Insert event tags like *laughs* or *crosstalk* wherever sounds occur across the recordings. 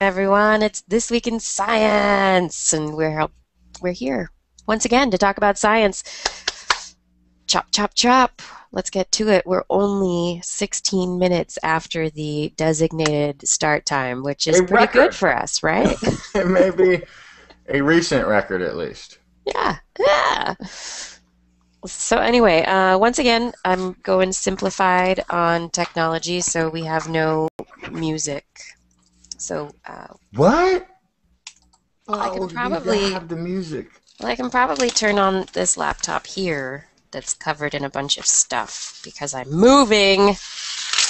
everyone. It's this week in science, and we're we're here once again to talk about science. Chop, chop, chop. Let's get to it. We're only 16 minutes after the designated start time, which is A pretty record. good for us, right? *laughs* *laughs* it may be a recent record at least. yeah, yeah. So anyway, uh, once again, I'm going simplified on technology, so we have no music. So uh, What? Well, I can Oh, you probably- have the music. Well, I can probably turn on this laptop here that's covered in a bunch of stuff because I'm moving.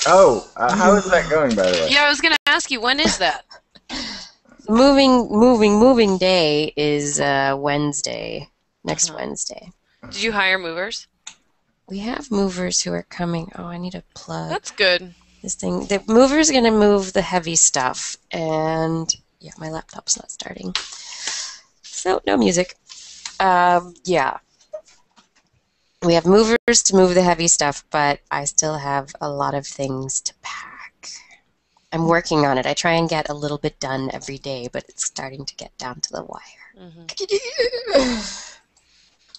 Oh, uh, how is that going, by the way? Yeah, I was gonna ask you when is that? *laughs* Moving, moving, moving day is uh, Wednesday, next Uh-huh. Wednesday. Did you hire movers? We have movers who are coming. Oh, I need a plug. That's good. This thing. The mover's going to move the heavy stuff, and yeah, my laptop's not starting. So, no music. Um, yeah. We have movers to move the heavy stuff, but I still have a lot of things to pack. I'm working on it. I try and get a little bit done every day, but it's starting to get down to the wire. hmm *laughs*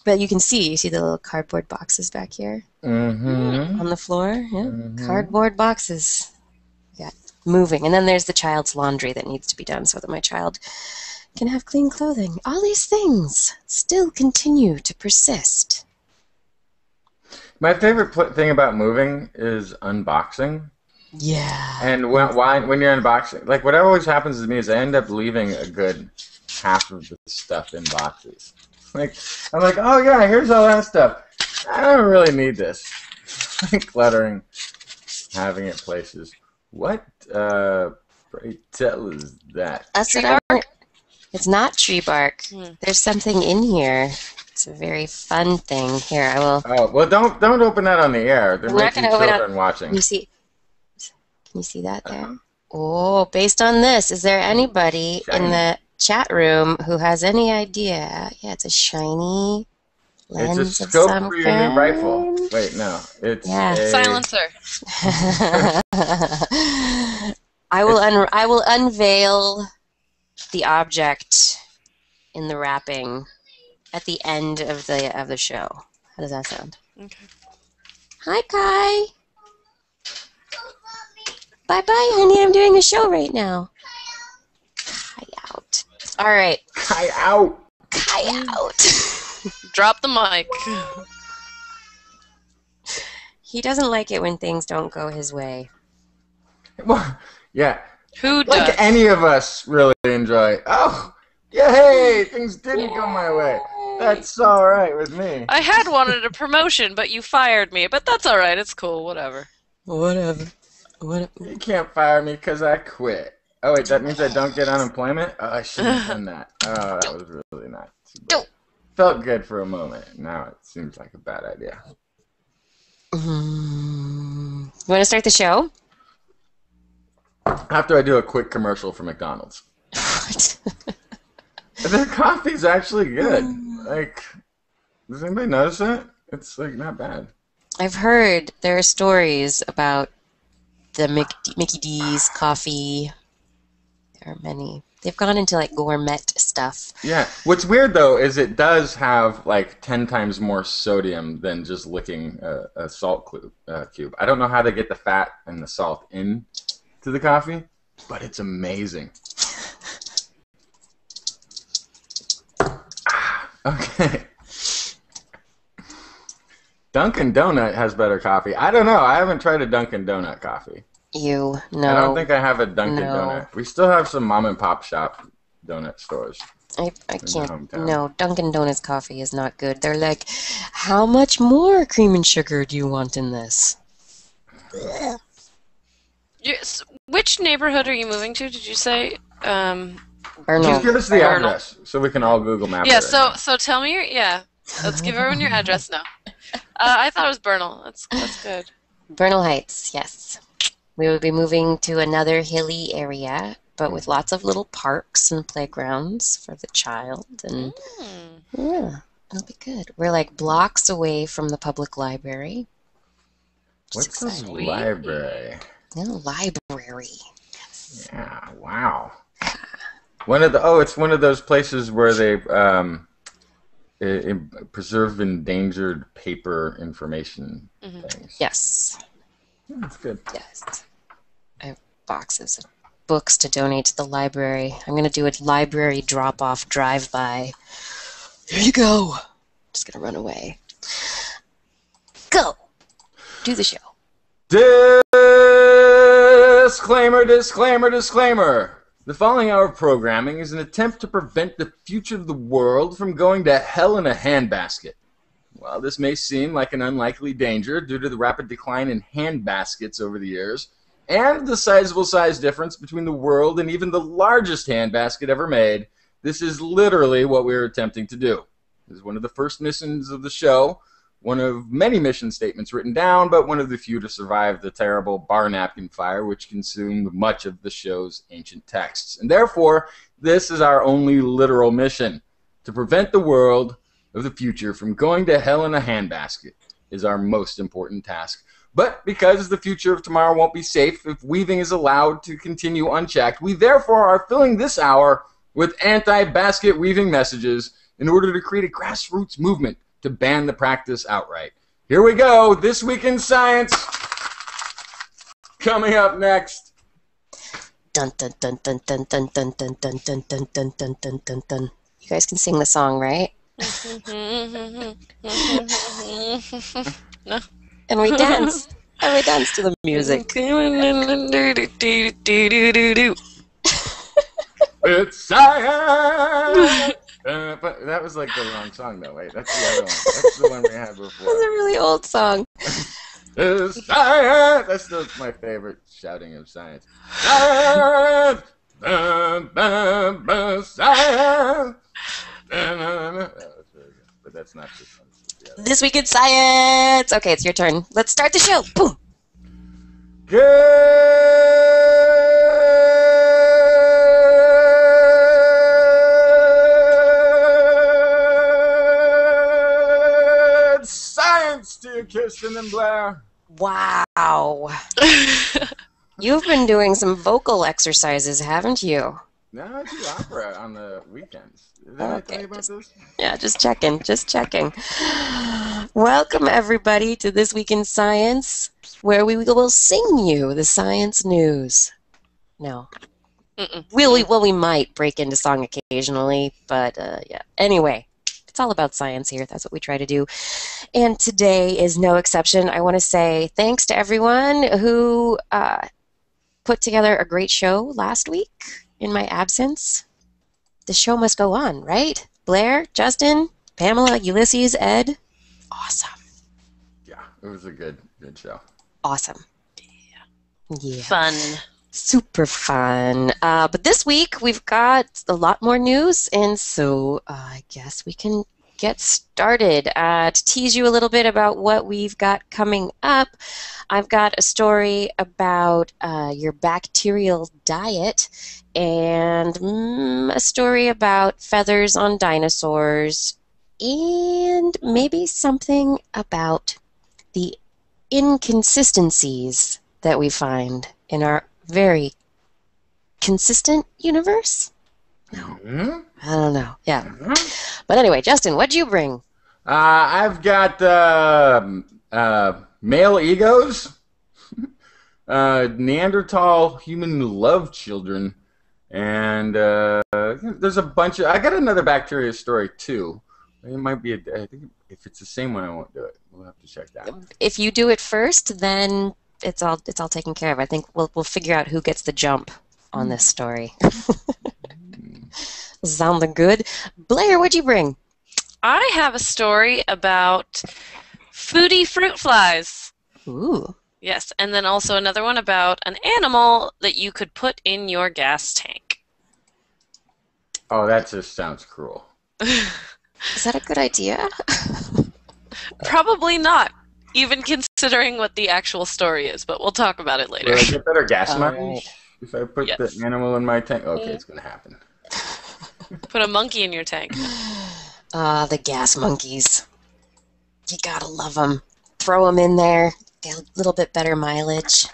But you can see, you see the little cardboard boxes back here Mm-hmm. on the floor? Yeah. Mhm. Cardboard boxes. Yeah, moving. And then there's the child's laundry that needs to be done so that my child can have clean clothing. All these things still continue to persist. My favorite pl- thing about moving is unboxing. Yeah. And when, why, when you're unboxing, like what always happens to me is I end up leaving a good half of the stuff in boxes. *laughs* Like I'm like, oh yeah, here's all that stuff. I don't really need this. *laughs* like cluttering, having it places. What uh, pray tell is that? That's Tree what I'm- It's not tree bark. Hmm. There's something in here. It's a very fun thing. Here, I will. Oh well, don't don't open that on the air. There might be gonna open it- children watching. You see? Can you see that there? Oh, based on this, is there anybody in the chat room who has any idea? Yeah, it's a shiny lens It's a of scope some for your new rifle. kind. Wait, no, it's Yeah. a, Silencer. *laughs* I will un- I will unveil the object in the wrapping at the end of the of the show. How does that sound? Okay. Hi, Kai. Bye bye, honey. I'm doing a show right now. Kai out. All right. Kai out. Kai out. *laughs* Drop the mic. he doesn't like it when things don't go his way. Well, yeah, Who like any of us really enjoy. Oh, yay! Things didn't go my way. That's all right with me. I had wanted a promotion, but you fired me. But that's all right. It's cool. Whatever. Whatever. What? You can't fire me because I quit. Oh wait, that means I don't get unemployment. Oh, I shouldn't have done that. *laughs* Oh, that was really not. too Felt good for a moment. Now it seems like a bad idea. Mm. You want to start the show? After I do a quick commercial for McDonald's. What? *laughs* Their coffee's actually good. Like, does anybody notice that? It's like not bad. I've heard there are stories about the Mickey D's coffee. There are many. They've gone into like gourmet stuff. Yeah. What's weird though is it does have like ten times more sodium than just licking a, a salt clu- uh, cube. I don't know how they get the fat and the salt in to the coffee, but it's amazing. Ah, okay. Dunkin' Donut has better coffee. I don't know. I haven't tried a Dunkin' Donut coffee. You no. I don't think I have a Dunkin' No. Donut. We still have some mom and pop shop donut stores. I, I can't. No, Dunkin' Donuts coffee is not good. They're like, how much more cream and sugar do you want in this? *sighs* Yes. Which neighborhood are you moving to? Did you say? Um, Or Just give us the Arnold. address so we can all Google Map. yeah. it So right so tell me your yeah. Let's give everyone your address now. *laughs* Uh, I thought it was Bernal. That's that's good. Bernal Heights, yes. We will be moving to another hilly area, but with lots of little parks and playgrounds for the child. And Hmm. yeah, it'll be good. We're like blocks away from the public library. What's It's this library? Yeah, library. Yeah, wow. One of the oh, it's one of those places where they um, i- i- preserve endangered paper information Mhm. things. Yes. that's good. Yes. Boxes of books to donate to the library. I'm going to do a library drop off drive by. Here you go. Just going to run away. Go. Do the show. Disclaimer, disclaimer, disclaimer. The following hour of programming is an attempt to prevent the future of the world from going to hell in a handbasket. While this may seem like an unlikely danger due to the rapid decline in handbaskets over the years, and the sizable size difference between the world and even the largest handbasket ever made, this is literally what we're attempting to do. This is one of the first missions of the show, one of many mission statements written down, but one of the few to survive the terrible bar napkin fire which consumed much of the show's ancient texts. And therefore, this is our only literal mission to prevent the world of the future from going to hell in a handbasket is our most important task. But because the future of tomorrow won't be safe if weaving is allowed to continue unchecked, we therefore are filling this hour with anti basket weaving messages in order to create a grassroots movement to ban the practice outright. Here we go. This week in science. Coming up next. Dun dun dun dun dun dun dun dun dun dun dun dun dun dun dun dun. You guys can sing the song, right? And we dance. *laughs* and we dance to the music. It's science. Uh, but that was like the wrong song, though. Wait, that's the other one. That's the one we had before. That's a really old song. It's science. That's the, my favorite shouting of science. Science. Science. Dun, dun, dun. That was very good, but that's not this one. It's the other one. This week in science. Okay, it's your turn. Let's start the show. Boom. Good science to you, Kirsten and Blair. Wow. *laughs* You've been doing some vocal exercises, haven't you? No, I do opera on the weekends. Did I tell Okay, you about just- this? Yeah, just checking, just checking. Welcome, everybody, to This Week in Science, where we will sing you the science news. No. Mm-mm. We'll, we, well, we might break into song occasionally, but uh, yeah. Anyway, it's all about science here. That's what we try to do. And today is no exception. I want to say thanks to everyone who uh, put together a great show last week in my absence. The show must go on, right? Blair, Justin, Pamela, Ulysses, Ed. Awesome. Yeah, it was a good, good show. Awesome. Yeah. yeah. Fun. Super fun. Uh, but this week we've got a lot more news, and so uh, I guess we can get started. Uh, to tease you a little bit about what we've got coming up, I've got a story about uh, your bacterial diet and mm, a story about feathers on dinosaurs, and maybe something about the inconsistencies that we find in our very consistent universe? Hmm? I don't know. Yeah. But anyway, Justin, what'd you bring? Uh, I've got uh, uh, male egos, *laughs* uh, Neanderthal human love children, and uh, there's a bunch of. I got another bacteria story too. It might be. A, I think if it's the same one, I won't do it. We'll have to check that. If you do it first, then it's all it's all taken care of. I think we'll we'll figure out who gets the jump on this story. *laughs* Sounding good. Blair, what'd you bring? I have a story about foodie fruit flies. Ooh. Yes, and then also another one about an animal that you could put in your gas tank. Oh, that just sounds cruel. *laughs* Is that a good idea? *laughs* Probably not, even considering what the actual story is, but we'll talk about it later. Will I get better gas All mileage if I put Yes. the animal in my tank? Okay, mm. it's gonna happen. Put a monkey in your tank. *sighs* Ah, the gas monkeys. You gotta love them. Throw them in there. Get a little bit better mileage.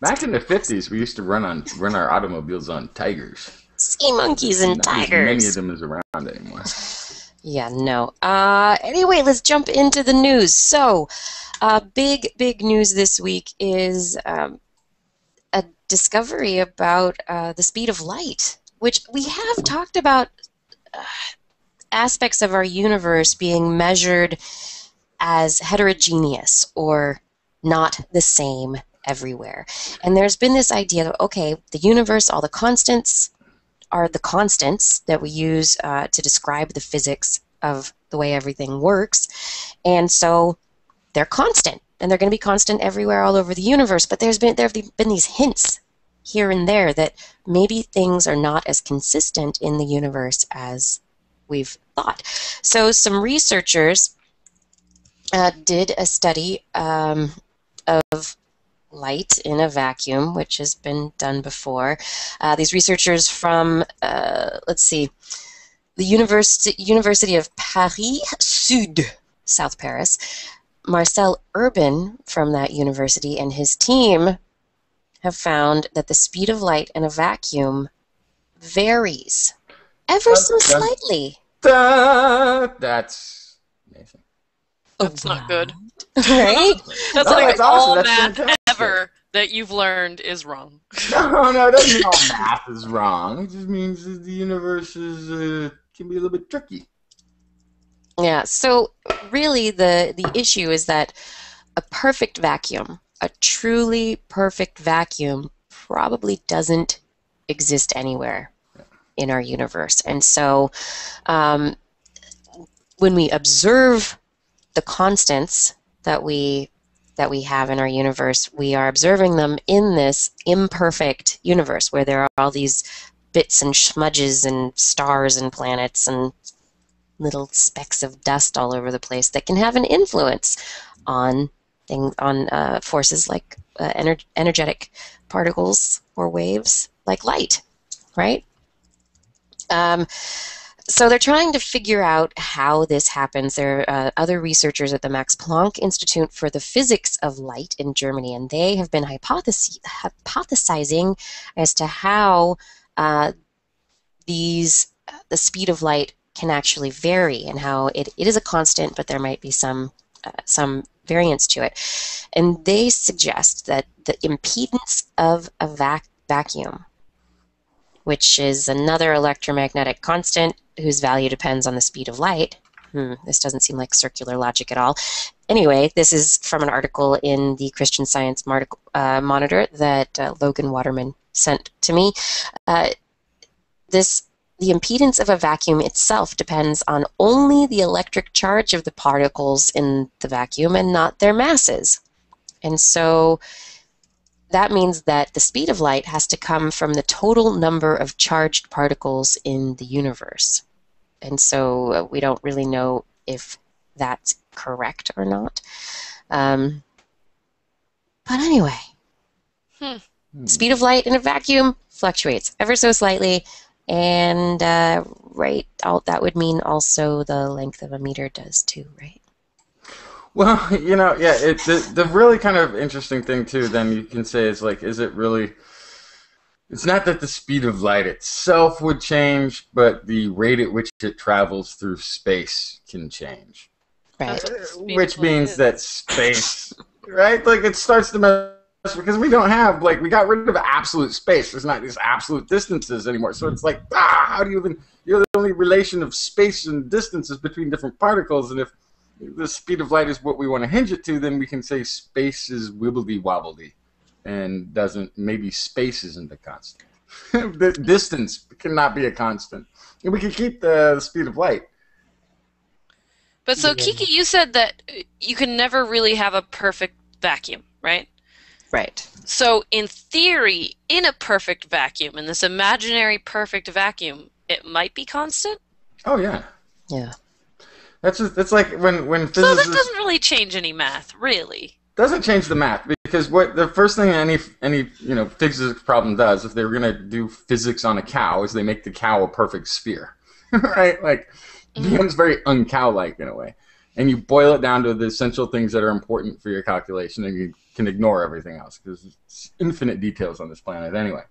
Back in the fifties, we used to run on run our automobiles on tigers. sea monkeys and Not as many of them is around anymore. *sighs* Yeah, no. Uh, anyway, let's jump into the news. So, uh, big, big news this week is um, a discovery about uh, the speed of light, which we have talked about uh, aspects of our universe being measured as heterogeneous or not the same everywhere. And there's been this idea that, okay, the universe, all the constants, are the constants that we use uh, to describe the physics of the way everything works. And so they're constant, and they're going to be constant everywhere all over the universe. But there's been there have been these hints here and there that maybe things are not as consistent in the universe as we've thought. So some researchers uh, did a study um, of light in a vacuum, which has been done before. Uh, these researchers from, uh, let's see, the University, University of Paris Sud, South Paris, Marcel Urban from that university and his team have found that the speed of light in a vacuum varies ever so That's- that's- slightly. That's amazing. That's not good. *laughs* right? That's No, like that's all That's math fantastic. ever that you've learned is wrong. *laughs* No, no, it doesn't mean all *laughs* math is wrong. It just means that the universe is uh, can be a little bit tricky. Yeah, so really the the issue is that a perfect vacuum, a truly perfect vacuum probably doesn't exist anywhere in our universe. And so um, when we observe the constants that we that we have in our universe, we are observing them in this imperfect universe where there are all these bits and smudges and stars and planets and little specks of dust all over the place that can have an influence on things on uh, forces like uh, ener- energetic particles or waves like light, right? Um, so they're trying to figure out how this happens. There are uh, other researchers at the Max Planck Institute for the Physics of Light in Germany, and they have been hypothes- hypothesizing as to how uh, these the speed of light can actually vary and how it, it is a constant, but there might be some uh, some variance to it. And they suggest that the impedance of a vac- vacuum, which is another electromagnetic constant whose value depends on the speed of light. Hmm, this doesn't seem like circular logic at all. Anyway, this is from an article in the Christian Science Martic- uh, Monitor that uh, Logan Waterman sent to me. Uh, this the impedance of a vacuum itself depends on only the electric charge of the particles in the vacuum and not their masses. And so that means that the speed of light has to come from the total number of charged particles in the universe. And so uh, we don't really know if that's correct or not. Um, but anyway, Hmm. speed of light in a vacuum fluctuates ever so slightly, and uh, right, all, that would mean also the length of a meter does too, right? Well, *laughs* you know, yeah, it, the the really kind of interesting thing too. Then you can say is like, is it really? It's not that the speed of light itself would change, but the rate at which it travels through space can change. Right. That's what the speed Which means that space, right? Like it starts to mess because we don't have like we got rid of absolute space. There's not these absolute distances anymore. So it's like ah, how do you even? You're the only relation of space and distances between different particles, and if the speed of light is what we want to hinge it to, then we can say space is wibbly wobbly, and doesn't maybe space isn't a constant. *laughs* the distance cannot be a constant, and we can keep the, the speed of light. But so Kiki, you said that uh, you can never really have a perfect vacuum, right? Right. So in theory, in a perfect vacuum, in this imaginary perfect vacuum, it might be constant. Oh yeah, Yeah. that's just, that's like when when So that physicists doesn't really change any math, really. doesn't change the math because what the first thing any any you know physics problem does if they were gonna do physics on a cow is they make the cow a perfect sphere, *laughs* right? Like it Mhm. becomes very uncow-like in a way, and you boil it down to the essential things that are important for your calculation, and you can ignore everything else because it's infinite details on this planet anyway.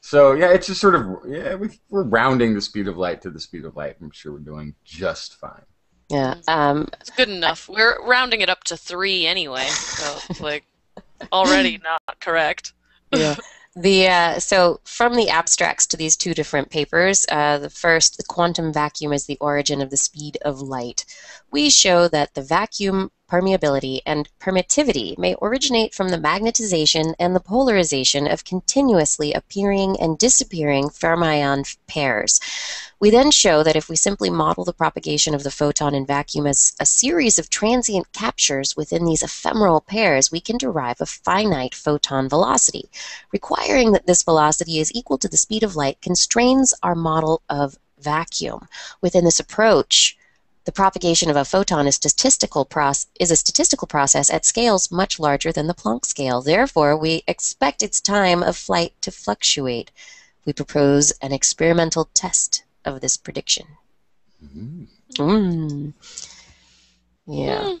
So yeah, it's just sort of yeah, we, we're rounding the speed of light to the speed of light. I'm sure we're doing just fine. Yeah. Um, It's good enough. We're rounding it up to three anyway, so it's like already *laughs* not correct. yeah. The uh, so from the abstracts to these two different papers, uh, the first, the quantum vacuum is the origin of the speed of light. We show that the vacuum permeability and permittivity may originate from the magnetization and the polarization of continuously appearing and disappearing fermion pairs. We then show that if we simply model the propagation of the photon in vacuum as a series of transient captures within these ephemeral pairs, we can derive a finite photon velocity. Requiring that this velocity is equal to the speed of light constrains our model of vacuum. Within this approach, the propagation of a photon is, statistical proce- is a statistical process at scales much larger than the Planck scale. Therefore, we expect its time of flight to fluctuate. We propose an experimental test of this prediction. Mhm. Mm. Yeah.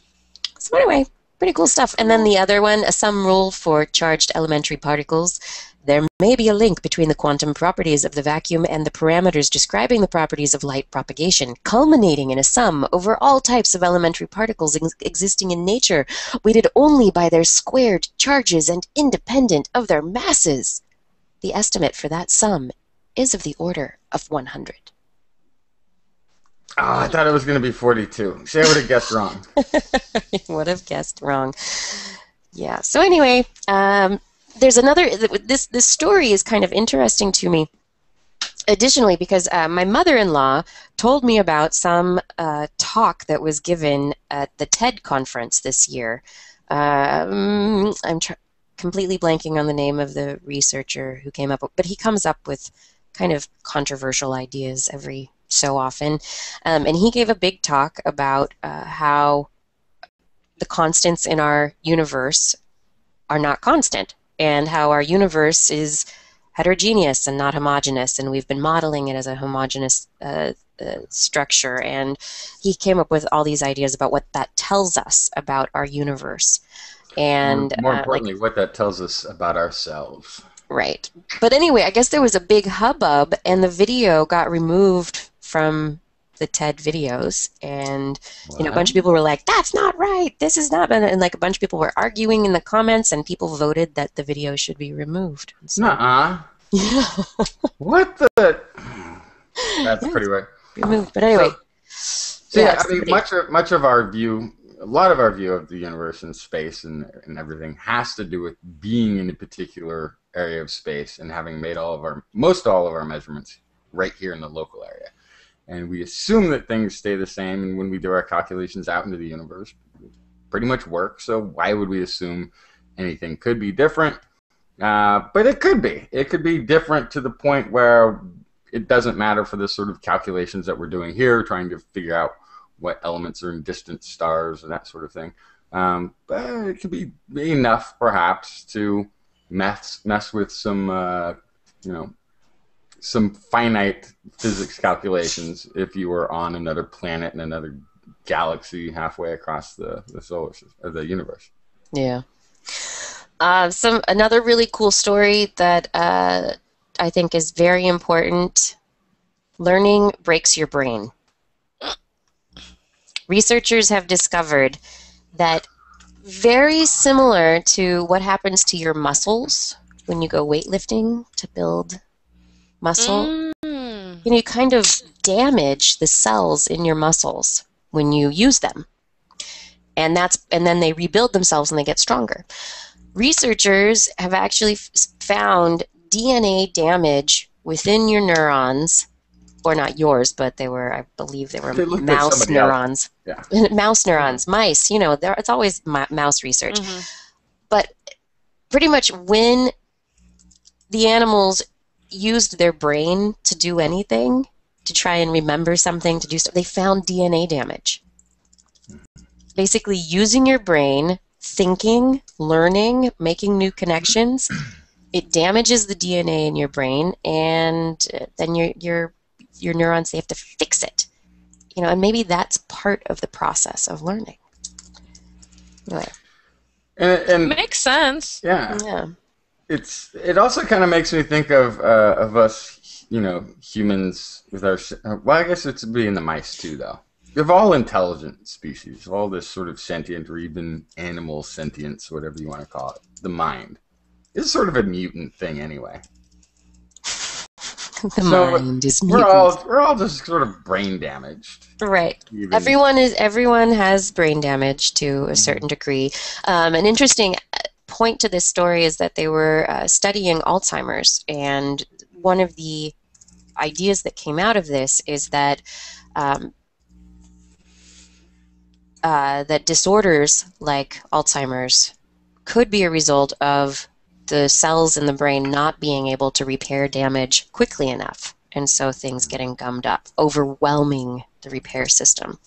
So anyway, pretty cool stuff. And then the other one, a sum rule for charged elementary particles. There may be a link between the quantum properties of the vacuum and the parameters describing the properties of light propagation, culminating in a sum over all types of elementary particles ex- existing in nature, weighted only by their squared charges and independent of their masses. The estimate for that sum is of the order of 100. Oh, I thought it was going to be 42. See, I would have *laughs* guessed wrong. *laughs* would have guessed wrong. Yeah. So anyway, um, there's another. This this story is kind of interesting to me. Additionally, because uh, my mother-in-law told me about some uh, talk that was given at the TED conference this year. Um, I'm tr- completely blanking on the name of the researcher who came up, with, but he comes up with kind of controversial ideas every so often. Um, and he gave a big talk about uh, how the constants in our universe are not constant, and how our universe is heterogeneous and not homogeneous, and we've been modeling it as a homogeneous uh, uh, structure. And he came up with all these ideas about what that tells us about our universe. And more, more uh, like- importantly, what that tells us about ourselves. Right. But anyway, I guess there was a big hubbub, and the video got removed from the TED videos, and you know, a bunch of people were like, "That's not right. This is not," and like a bunch of people were arguing in the comments, and people voted that the video should be removed. And so- Nuh-uh. yeah, *laughs* What the? *laughs* That's pretty weird. removed. But anyway, So Yeah, yeah, I mean, pretty- much of much of our view, a lot of our view of the universe and space and and everything has to do with being in a particular area of space and having made all of our most all of our measurements right here in the local area, and we assume that things stay the same. And when we do our calculations out into the universe, pretty much work. So why would we assume anything could be different? Uh, but it could be. It could be different to the point where it doesn't matter for the sort of calculations that we're doing here, trying to figure out what elements are in distant stars and that sort of thing. Um, but it could be enough, perhaps, to mess mess with some, uh, you know, some finite physics calculations if you were on another planet in another galaxy halfway across the, the solar system, or the universe. yeah. Uh, some another really cool story that uh, I think is very important. Learning breaks your brain. Researchers have discovered that very similar to what happens to your muscles when you go weightlifting to build muscle, Mm. you know, you kind of damage the cells in your muscles when you use them. And that's and then they rebuild themselves and they get stronger. Researchers have actually f- found DNA damage within your neurons or not yours, but they were I believe they were They mouse somebody neurons. Yeah. *laughs* mouse neurons, mice, you know, there it's always mi- mouse research Mhm. but pretty much when the animals used their brain to do anything to try and remember something to do stuff they found dna damage. Basically using your brain thinking learning making new connections *clears throat* it damages the dna in your brain and uh, then your your your neurons they have to fix it. You know and maybe that's part of the process of learning. Anyway. And, and Makes sense. yeah, yeah it's it also kind of makes me think of uh, of us, you know, humans with our. Well, I guess it's being the mice too, though. Of all intelligent species, of all this sort of sentient or even animal sentience, whatever you want to call it, the mind is sort of a mutant thing anyway. the So, mind is We're mutant. all we're all just sort of brain damaged. right. Even, Everyone is everyone has brain damage to a certain degree. Um, an interesting point to this story is that they were uh, studying Alzheimer's, and one of the ideas that came out of this is that um, uh, that disorders like Alzheimer's could be a result of the cells in the brain not being able to repair damage quickly enough, and so things getting gummed up, overwhelming the repair system.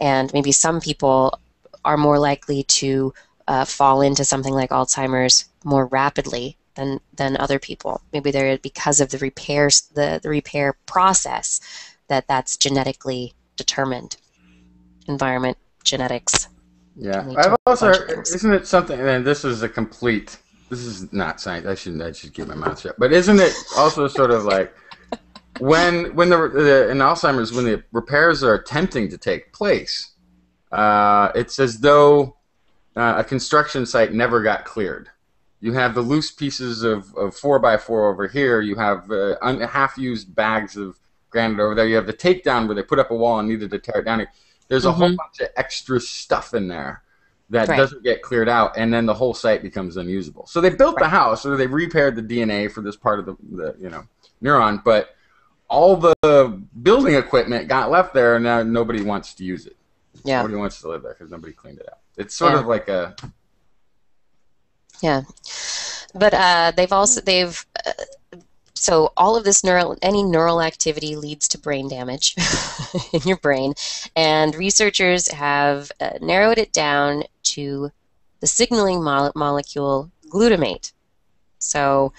And maybe some people are more likely to uh, fall into something like Alzheimer's more rapidly than than other people. Maybe they're because of the repairs the, the repair process that that's genetically determined. Environment, genetics. Yeah, I've also heard, isn't it something? And this is a complete. This is not science. I shouldn't. I should keep my mouth shut. But isn't it also sort of like when when the, the in Alzheimer's when the repairs are attempting to take place, uh, it's as though uh, a construction site never got cleared. You have the loose pieces of, of four by four over here. You have uh, un- half-used bags of granite over there. You have the takedown where they put up a wall and needed to tear it down. There's a whole Mhm. bunch of extra stuff in there that Right. doesn't get cleared out, and then the whole site becomes unusable. So they built the house, or they repaired the DNA for this part of the, the you know neuron, but all the building equipment got left there, and now nobody wants to use it. Yeah. Nobody wants to live there because nobody cleaned it out. It's sort Yeah. of like a Yeah, but uh, they've also they've uh, so all of this neural any neural activity leads to brain damage *laughs* in your brain, and researchers have uh, narrowed it down to the signaling mole- molecule glutamate. So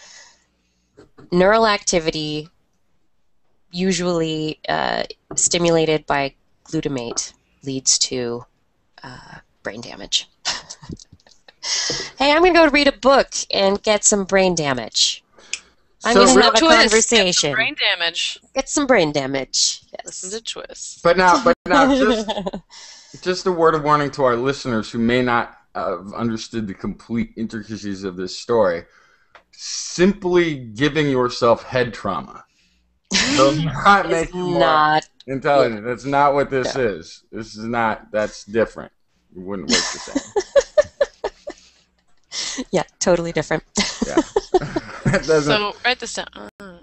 neural activity usually uh, stimulated by glutamate leads to uh, brain damage. *laughs* hey, I'm going to go read a book and get some brain damage. I'm So going to have a TWIS, get some conversation. Brain damage. Get some brain damage. Yeah, listen Yes. to TWIS. But now, but now, *laughs* just just a word of warning to our listeners who may not have understood the complete intricacies of this story. Simply giving yourself head trauma does *laughs* not make you more not. intelligent. That's not what this is. This is not. That's different. It wouldn't work the same. *laughs* Yeah, totally different. Yeah. *laughs* That *laughs* doesn't. So write this down. Uh,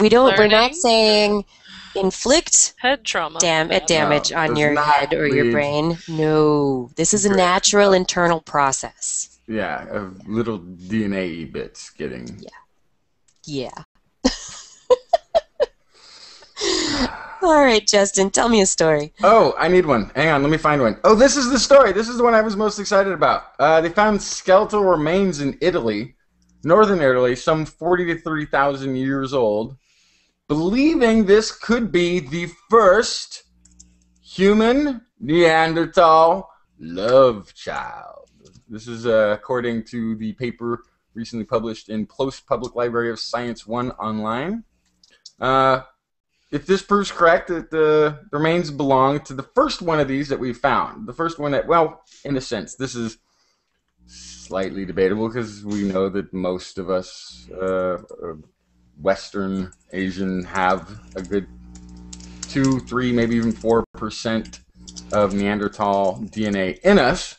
we don't. We're not saying inflict head trauma. dam- Bad. damage No, on your head or your brain. No, this is a Brain. natural internal process. yeah, of little DNA bits getting. Yeah. Yeah. All right, Justin, tell me a story. Oh, I need one. Hang on, let me find one. Oh, this is the story. This is the one I was most excited about. Uh, they found skeletal remains in Italy, northern Italy, some 40 to 30,000 years old, believing this could be the first human Neanderthal love child. This is uh, according to the paper recently published in PLOS Public Library of Science 1 online. Uh, if this proves correct, that the remains belong to the first one of these that we found. The first one that, well, in a sense, this is slightly debatable because we know that most of us, uh, uh, Western Asian, have a good two, three, maybe even four percent of Neanderthal DNA in us.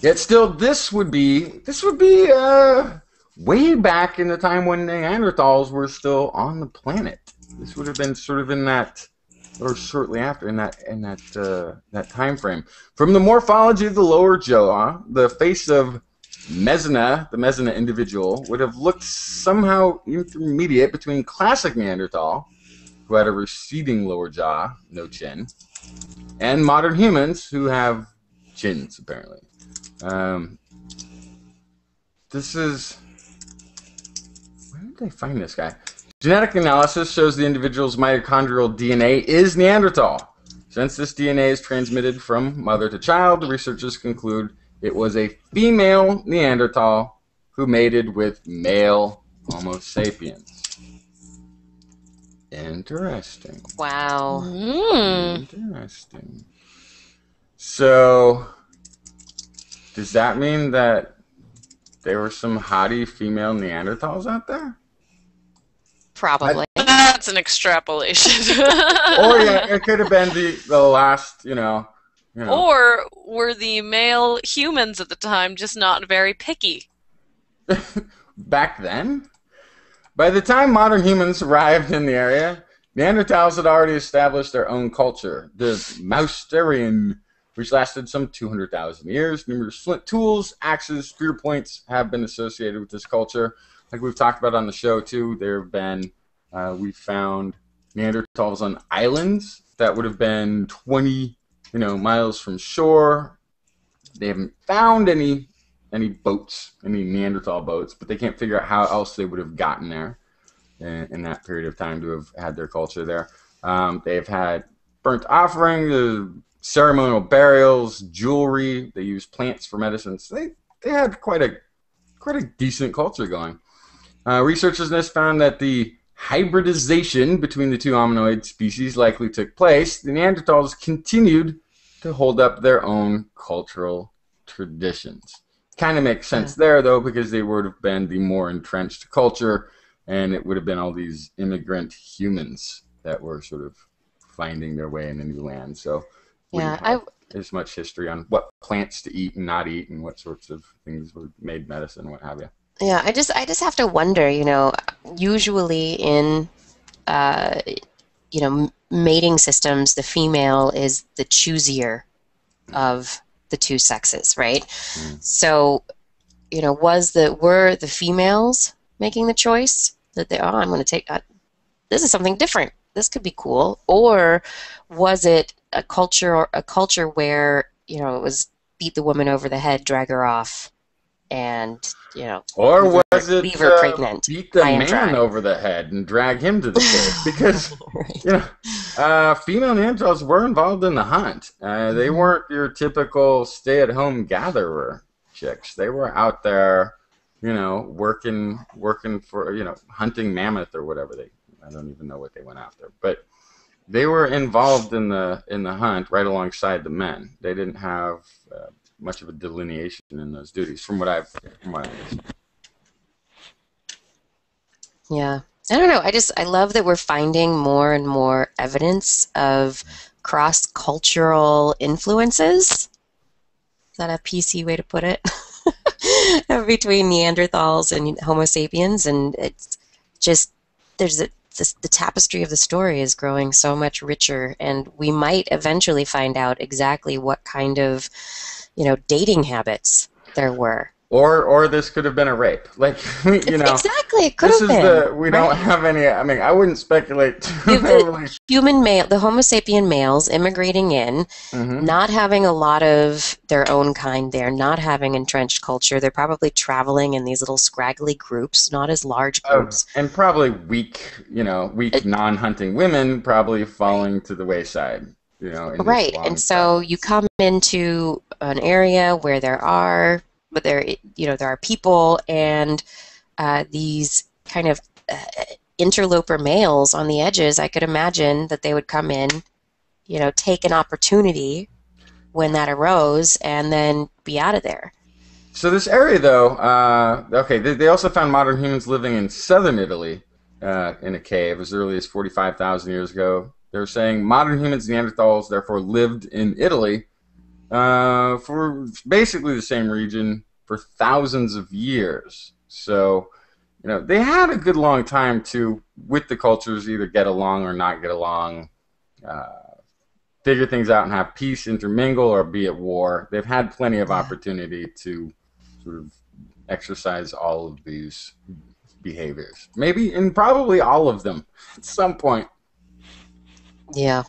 Yet still, this would be this would be uh, way back in the time when Neanderthals were still on the planet. This would have been sort of in that, or shortly after, in that in that uh, that time frame. From the morphology of the lower jaw, the face of Mezzena, the Mezzena individual, would have looked somehow intermediate between classic Neanderthal, who had a receding lower jaw, no chin, and modern humans who have chins, apparently. Um, this is. Where did they find this guy? Genetic analysis shows the individual's mitochondrial DNA is Neanderthal. Since this DNA is transmitted from mother to child, the researchers conclude it was a female Neanderthal who mated with male Homo sapiens. Interesting. Wow. Mm. Interesting. So, does that mean that there were some hottie female Neanderthals out there? Probably. That's an extrapolation. *laughs* or yeah, it could have been the the last, you know, you know. Or were the male humans at the time just not very picky? *laughs* Back then, by the time modern humans arrived in the area, Neanderthals had already established their own culture, the Mousterian, which lasted some 200,000 years. Numerous flint tools, axes, spear points have been associated with this culture. Like we've talked about on the show too, there have been uh, we found Neanderthals on islands that would have been 20, you know, miles from shore. They haven't found any any boats, any Neanderthal boats, but they can't figure out how else they would have gotten there in, in that period of time to have had their culture there. Um, they've had burnt offerings, uh, ceremonial burials, jewelry. They used plants for medicines. They they had quite a quite a decent culture going. Uh, researchers in this found that the hybridization between the two hominoid species likely took place. The Neanderthals continued to hold up their own cultural traditions. Kind of makes sense there, though, because they would have been the more entrenched culture, and it would have been all these immigrant humans that were sort of finding their way in the new land. So, Yeah, I as much history on what plants to eat and not eat, and what sorts of things were made medicine, what have you. Yeah, I just I just have to wonder, you know, usually in uh you know, mating systems, the female is the choosier of the two sexes, right? Mm. So, you know, was the were the females making the choice that they oh, I'm going to take uh, this is something different. This could be cool, or was it a culture or a culture where you know it was beat the woman over the head, drag her off, and you know Or Leave her- was it leave her uh, pregnant, beat the man over the head and drag him to the *laughs* cave? Because Right. you know, uh, female Neanderthals were involved in the hunt. Uh, they Mhm. weren't your typical stay-at-home gatherer chicks. They were out there, you know, working, working for, you know, hunting mammoth or whatever they. I don't even know what they went after, but they were involved in the in the hunt right alongside the men. They didn't have uh, much of a delineation in those duties, from what I've, from Yeah. I don't know. I just I love that we're finding more and more evidence of cross cultural influences. Is that a PC way to put it? *laughs* Between Neanderthals and Homo sapiens, and it's just there's a the tapestry of the story is growing so much richer, and we might eventually find out exactly what kind of, you know, dating habits there were. Or or this could have been a rape. Like *laughs* you know, exactly, it could this have is been. the we don't have any. I mean, I wouldn't speculate too You've- *laughs* human male, the Homo sapien males immigrating in, Mhm. not having a lot of their own kind there, not having entrenched culture. They're probably traveling in these little scraggly groups, not as large Oh, groups. and probably weak, you know, weak It- non-hunting women probably falling to the wayside. You know, Right, and so you come into an area where there are, but there, you know, there are people and uh, these kind of uh, interloper males on the edges. I could imagine that they would come in, you know, take an opportunity when that arose, and then be out of there. So this area, though, uh, okay, they, they also found modern humans living in southern Italy uh, in a cave as early as 45,000 years ago. They're saying modern humans, Neanderthals, therefore lived in Italy uh, for basically the same region for thousands of years. So, you know, they had a good long time to, with the cultures, either get along or not get along, uh, figure things out and have peace, intermingle, or be at war. They've had plenty of opportunity to sort of exercise all of these behaviors. Maybe, and probably all of them at some point. Yeah.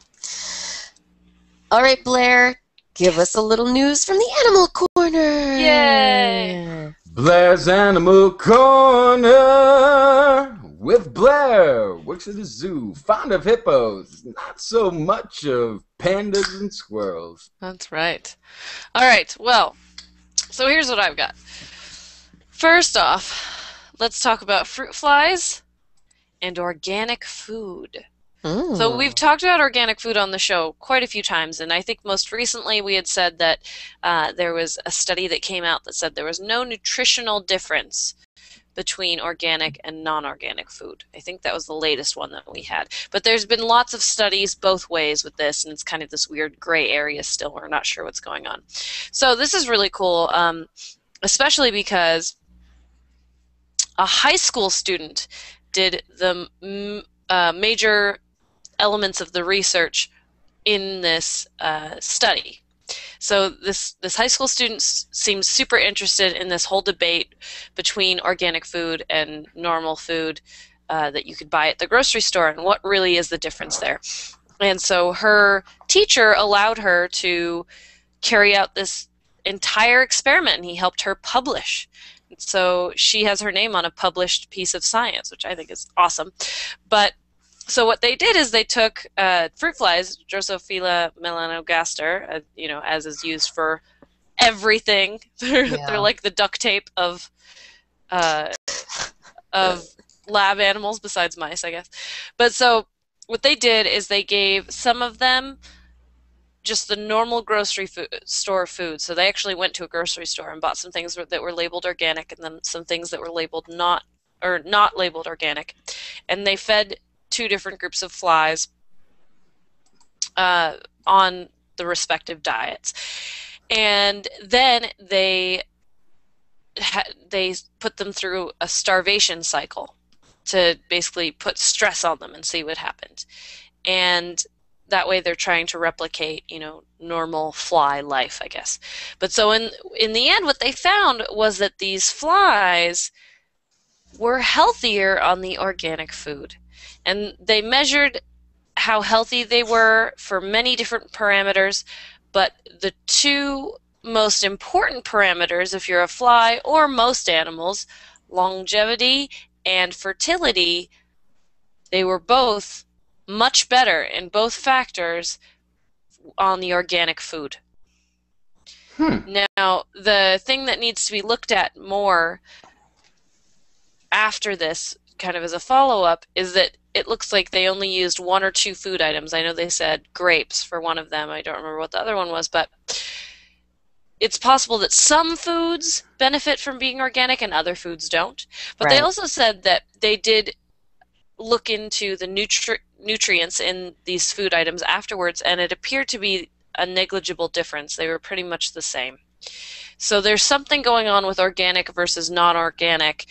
All right, Blair, give us a little news from the animal corner. Yay! Blair's Animal Corner with Blair. Works at a zoo, fond of hippos, not so much of pandas and squirrels. That's right. All right. Well, So here's what I've got. First off, let's talk about fruit flies and organic food. So Mm. we've talked about organic food on the show quite a few times, and I think most recently we had said that uh, there was a study that came out that said there was no nutritional difference between organic and non-organic food. I think that was the latest one that we had. But there's been lots of studies both ways with this, and it's kind of this weird gray area still. We're not sure what's going on. So this is really cool, um, especially because a high school student did the m- uh, major elements of the research in this uh, study. So this this high school student seems super interested in this whole debate between organic food and normal food uh, that you could buy at the grocery store, and what really is the difference there. And so her teacher allowed her to carry out this entire experiment, and he helped her publish. So she has her name on a published piece of science, which I think is awesome. But so what they did is they took uh, fruit flies, Drosophila melanogaster, uh, you know, as is used for everything. *laughs* they're, Yeah. they're like the duct tape of uh, of lab animals besides mice, I guess. But so what they did is they gave some of them just the normal grocery food, store food. So they actually went to a grocery store and bought some things that were labeled organic, and then some things that were labeled not or not labeled organic, and they fed two different groups of flies uh, on the respective diets, and then they they put them through a starvation cycle to basically put stress on them and see what happened, and that way they're trying to replicate you know normal fly life i guess. But so in in the end what they found was that these flies were healthier on the organic food and they measured how healthy they were for many different parameters but the two most important parameters if you're a fly or most animals longevity and fertility they were both much better in both factors on the organic food. Hmm. Now, the thing that needs to be looked at more after this, kind of as a follow up, is that it looks like they only used one or two food items. I know they said grapes for one of them. I don't remember what the other one was, but it's possible that some foods benefit from being organic and other foods don't. But they also said that they did look into the nutri- nutrients in these food items afterwards, and it appeared to be a negligible difference. They were pretty much the same. So there's something going on with organic versus non organic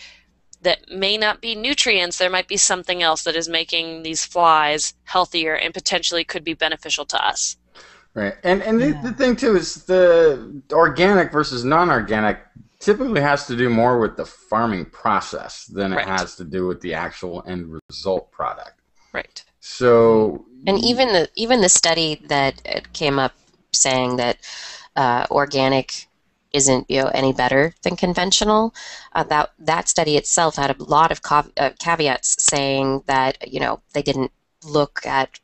that may not be nutrients. There might be something else that is making these flies healthier and potentially could be beneficial to us. Right, and and Yeah. the, the thing too is the organic versus non-organic typically has to do more with the farming process than it has to do with the actual end result product. Right. So, And even the even the study that came up saying that uh, organic isn't you know any better than conventional. Uh, that that study itself had a lot of cav- uh, caveats saying that you know they didn't look at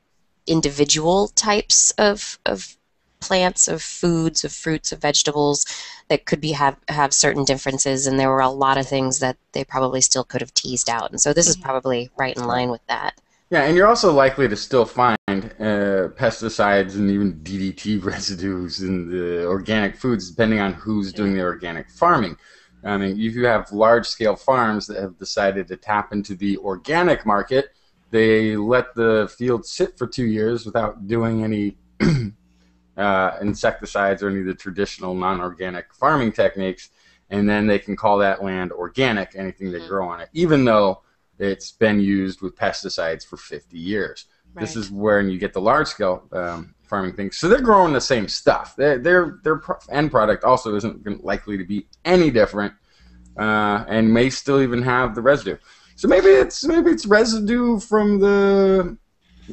individual types of of plants, of foods, of fruits, of vegetables that could be have have certain differences, and there were a lot of things that they probably still could have teased out. And so this is probably right in line with that. Yeah, and you're also likely to still find uh, pesticides and even DDT *laughs* residues in the organic foods, depending on who's doing the organic farming. I mean, if you have large-scale farms that have decided to tap into the organic market, they let the field sit for two years without doing any *clears throat* uh, insecticides or any of the traditional non-organic farming techniques, and then they can call that land organic, anything they Mhm. grow on it, even though it's been used with pesticides for 50 years. This is where you get the large-scale um, farming things. So they're growing the same stuff. Their their, their end product also isn't likely to be any different, uh, and may still even have the residue. So maybe it's maybe it's residue from the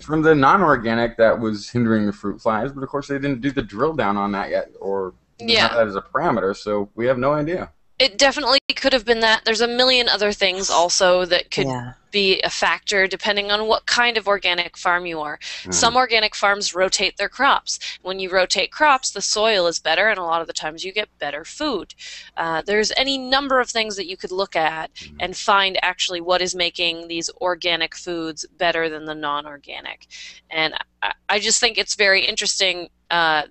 from the non-organic that was hindering the fruit flies, but of course they didn't do the drill down on that yet, or Yeah. have that as a parameter, so we have no idea. It definitely could have been that. There's a million other things also that could yeah. be a factor depending on what kind of organic farm you are. Mm. Some organic farms rotate their crops. When you rotate crops, the soil is better, and a lot of the times you get better food. Uh, there's any number of things that you could look at Mhm. and find actually what is making these organic foods better than the non organic. And I, I just think it's very interesting uh,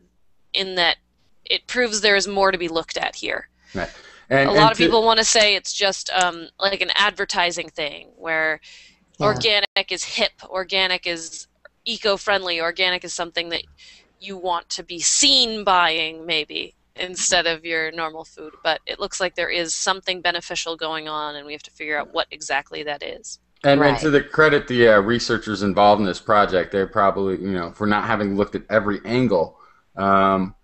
in that it proves there is more to be looked at here And, a and lot of to- people want to say it's just um, like an advertising thing where Yeah. organic is hip organic is eco-friendly organic is something that you want to be seen buying maybe instead of your normal food but it looks like there is something beneficial going on and we have to figure out what exactly that is And, and Right. to the credit the uh, researchers involved in this project, they're probably you know for not having looked at every angle, um,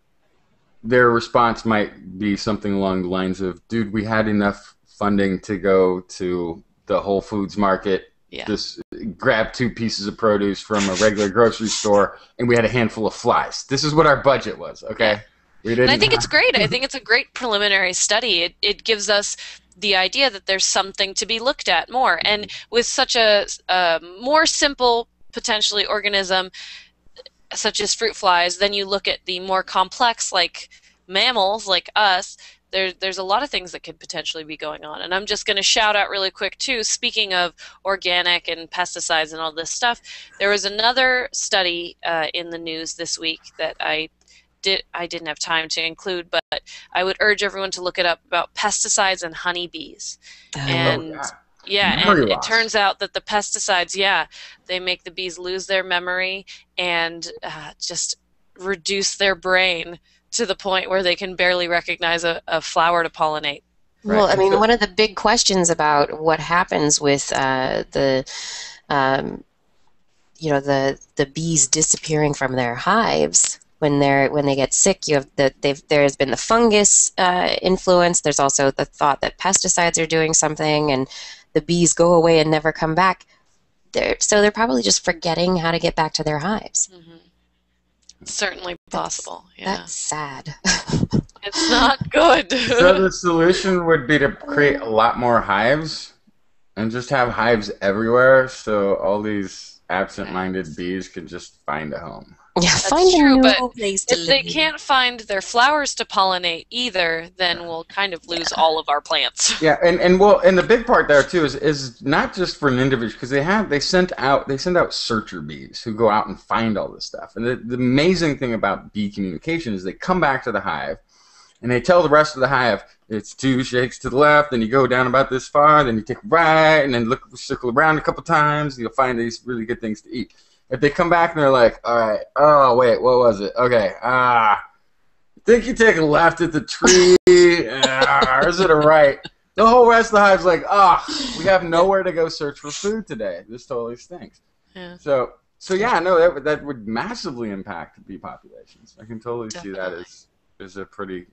their response might be something along the lines of, "Dude, we had enough funding to go to the Whole Foods market, Yeah. just grab two pieces of produce from a regular *laughs* grocery store, and we had a handful of flies. This is what our budget was. Okay, we didn't. And I think it's *laughs* great. I think it's a great preliminary study. It, it gives us the idea that there's something to be looked at more. And mm-hmm. with such a, a more simple, potentially, organism, such as fruit flies, then you look at the more complex, like mammals, like us. There, there's a lot of things that could potentially be going on. And I'm just going to shout out really quick, too. Speaking of organic and pesticides and all this stuff, there was another study uh, in the news this week that I did I didn't have time to include, but I would urge everyone to look it up about pesticides and honeybees. Oh, And yeah. yeah, Memory and loss. it turns out that the pesticides, yeah, they make the bees lose their memory and uh, just reduce their brain to the point where they can barely recognize a, a flower to pollinate. Well, I mean, one of the big questions about what happens with uh, the, um, you know, the the bees disappearing from their hives when they're when they get sick. You have the they've there has been the fungus uh, influence. There's also the thought that pesticides are doing something, and the bees go away and never come back. They're, so they're probably just forgetting how to get back to their hives. Mm-hmm. Certainly That's- possible. Yeah, That's sad. *laughs* it's not good. so the solution would be to create a lot more hives and just have hives everywhere so all these absent-minded bees can just find a home yeah, That's find true, a new but place to if they live. can't find their flowers to pollinate either, then we'll kind of lose all of our plants. *laughs* yeah and, and well and the big part there too is, is not just for an individual because they have they sent out they send out searcher bees who go out and find all this stuff and the, the amazing thing about bee communication is they come back to the hive and they tell the rest of the hive it's two shakes to the left, then you go down about this far, then you take a right, and then look circle around a couple times, you'll find these really good things to eat. If they come back and they're like, all right, oh wait, what was it? Okay, ah, I think you take a left at the tree, *laughs* ah, or is it a right? The whole rest of the hive's like, ah, we have nowhere to go search for food today. This totally stinks. Yeah. So, so yeah, no, that would, that would massively impact bee populations. I can totally see that Definitely. as as a pretty,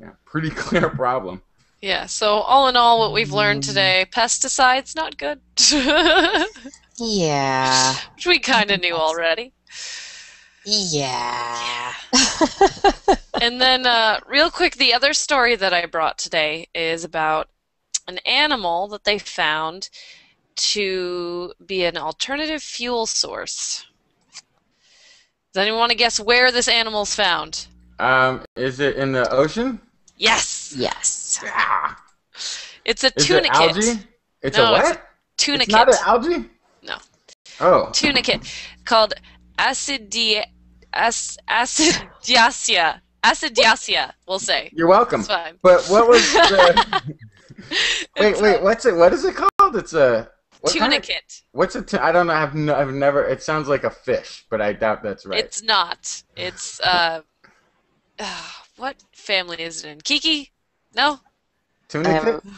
yeah, pretty *laughs* clear problem. Yeah, so all in all, what we've learned today pesticides, not good. *laughs* Yeah. Which we kind of knew already. Yeah. And then, uh, real quick, the other story that I brought today is about an animal that they found to be an alternative fuel source. Does anyone want to guess where this animal's found? Um, is it in the ocean? Yes, yes. Yeah. it's a Is tunicate. it algae? It's No, a it's what? Tunicate. It's not an algae. No. Oh. tunicate called acidi- ac- acidiaceae. Acidiaceae, we'll say. You're welcome. It's fine. But what was *laughs* the? wait, It's wait. a What's it? What is it called? It's a. What kind of- tunicate. what's a? Tu- I don't know. I've, no, I've never. It sounds like a fish, but I doubt that's right. It's not. It's uh, *sighs* what family is it in? Kiki? No, Tunicate. Um,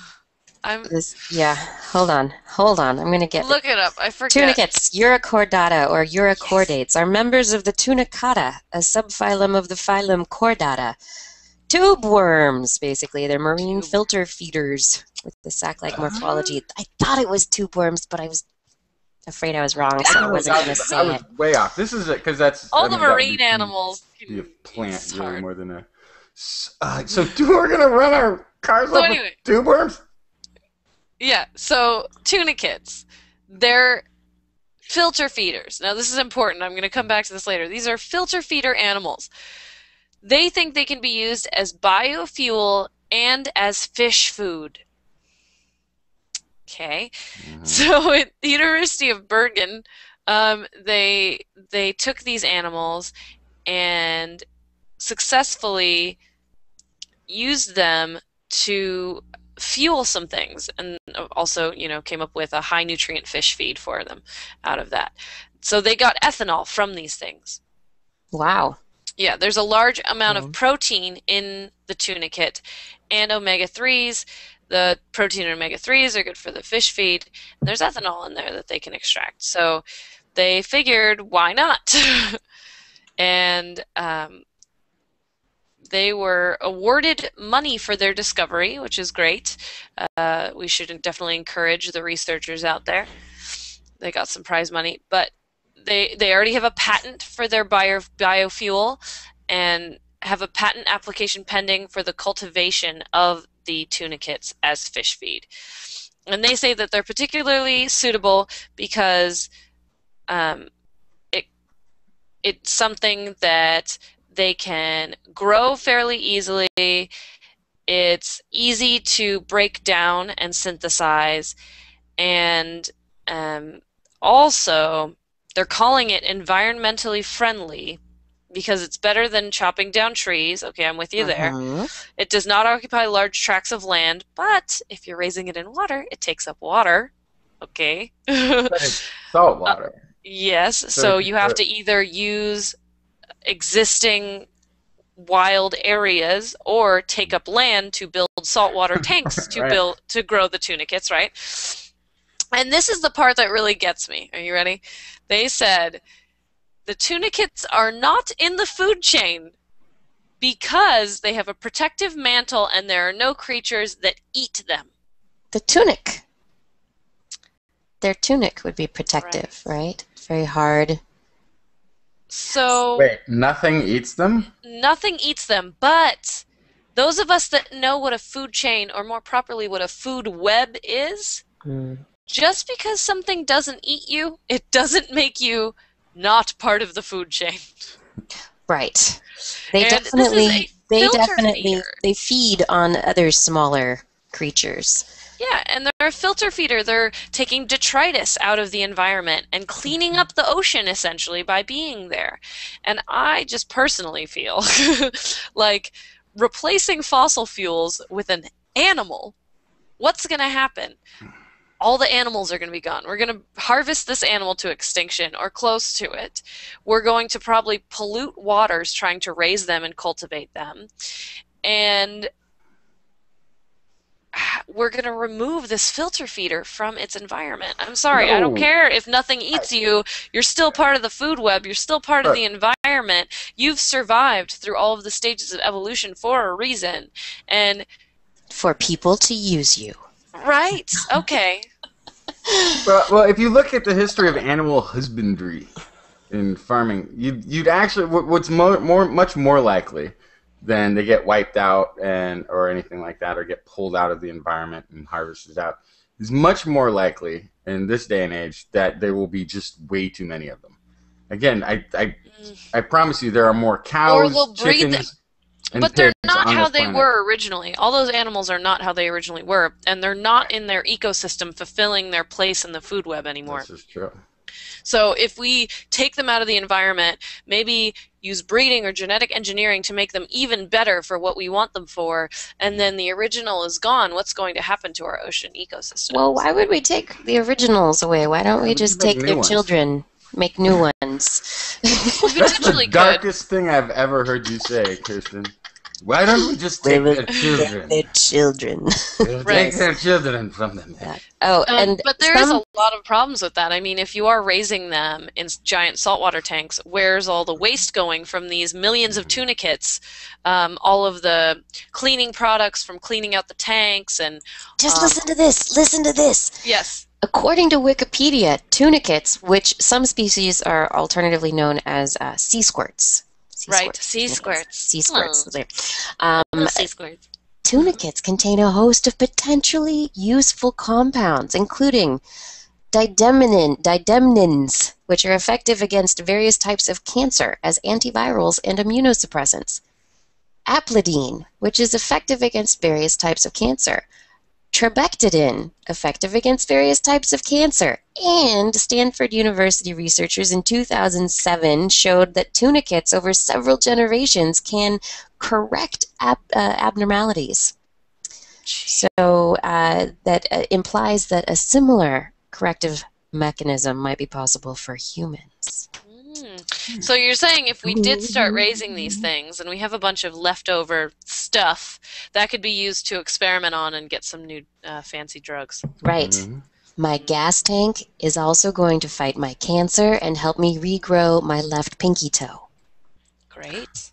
I'm this, yeah. Hold on. Hold on. I'm gonna get look it up. I forget. Tunicates, Urochordata or Urochordates, are members of the Tunicata, a subphylum of the phylum Chordata. Tube worms, basically. They're marine Tube. filter feeders with the sac-like morphology. I thought it was tube worms, but I was afraid I was wrong, so I wasn't gonna was, I was it. way off. This is it because that's All I the mean, that marine be- animals. Be a plant really hard. more than a. Uh, so *laughs* we're gonna run our Cars So anyway. with worms? Yeah, so tunicates, they're filter feeders. Now, this is important. I'm going to come back to this later. These are filter feeder animals. They think they can be used as biofuel and as fish food. Okay. Mhm. So *laughs* at the University of Bergen, um, they they took these animals and successfully used them to fuel some things, and also you know came up with a high nutrient fish feed for them out of that. So they got ethanol from these things. Wow. Yeah, there's a large amount Okay. of protein in the tunicate and omega 3s. The protein and omega 3s are good for the fish feed. There's ethanol in there that they can extract. So they figured, why not? *laughs* and um, they were awarded money for their discovery, which is great. Uh, we should definitely encourage the researchers out there. They got some prize money, but they they already have a patent for their bio, biofuel and have a patent application pending for the cultivation of the tunicates as fish feed. And they say that they're particularly suitable because um, it it's something that they can grow fairly easily. It's easy to break down and synthesize, and um, also they're calling it environmentally friendly because it's better than chopping down trees. Okay, I'm with you there. Mhm. It does not occupy large tracts of land, but if you're raising it in water, it takes up water. Okay. *laughs* Salt water. yes, So so you you have to either use existing wild areas or take up land to build saltwater *laughs* tanks to Right. build to grow the tunicates, right? And this is the part that really gets me. Are you ready? They said the tunicates are not in the food chain because they have a protective mantle and there are no creatures that eat them. The tunic. Their tunic would be protective, right? Very hard. So Wait, nothing eats them? nothing eats them, but those of us that know what a food chain, or more properly, what a food web is, Mm. just because something doesn't eat you, it doesn't make you not part of the food chain. Right. They And definitely they definitely feeder. they feed on other smaller creatures. Yeah, and they're a filter feeder. They're taking detritus out of the environment and cleaning up the ocean essentially by being there. And I just personally feel *laughs* like replacing fossil fuels with an animal, what's going to happen? All the animals are going to be gone. We're going to harvest this animal to extinction or close to it. We're going to probably pollute waters trying to raise them and cultivate them. And *sighs* we're going to remove this filter feeder from its environment. I'm sorry, I don't care if nothing eats you. You're still part of the food web. You're still part of the environment. You've survived through all of the stages of evolution for a reason. And For people to use you. right, okay. *laughs* Well, well, if you look at the history of animal husbandry in farming, you'd, you'd actually what's more, more much more likely than they get wiped out and or anything like that, or get pulled out of the environment and harvested out, is much more likely in this day and age that there will be just way too many of them. Again, I I, mm. I promise you, there are more cows, they'll breed them. chickens, and But they're not how they planet. were originally. All those animals are not how they originally were, and they're not in their ecosystem fulfilling their place in the food web anymore. This is true. So if we take them out of the environment, maybe use breeding or genetic engineering to make them even better for what we want them for, and then the original is gone, what's going to happen to our ocean ecosystem? Well, why would we take the originals away? Why don't we we just take their ones. children, make new *laughs* ones? we That's the potentially could. darkest thing I've ever heard you say, Kirsten. Why don't we just take their would- children? their children. We'll Right. Take their children from them. Oh, Um, and but there is some- a lot of problems with that. I mean, if you are raising them in giant saltwater tanks, where's all the waste going from these millions of tunicates? Um, all of the cleaning products from cleaning out the tanks, and just um, listen to this. Listen to this. yes, According to Wikipedia, tunicates, which some species are alternatively known as uh, sea squirts. Sea right, squirts. sea squirts. Sea squirts. Oh. Um, sea squirts. tunicates contain a host of potentially useful compounds, including didemnin, didemnins, which are effective against various types of cancer as antivirals and immunosuppressants, aplidine, which is effective against various types of cancer, trabectedin, effective against various types of cancer. And Stanford University researchers in 2007 showed that tunicates over several generations can correct ab- uh, abnormalities. So uh, that uh, implies that a similar corrective mechanism might be possible for humans. Mm. So you're saying if we did start raising these things and we have a bunch of leftover stuff, that could be used to experiment on and get some new uh, fancy drugs. Right. Mm-hmm. My gas tank is also going to fight my cancer and help me regrow my left pinky toe. Great.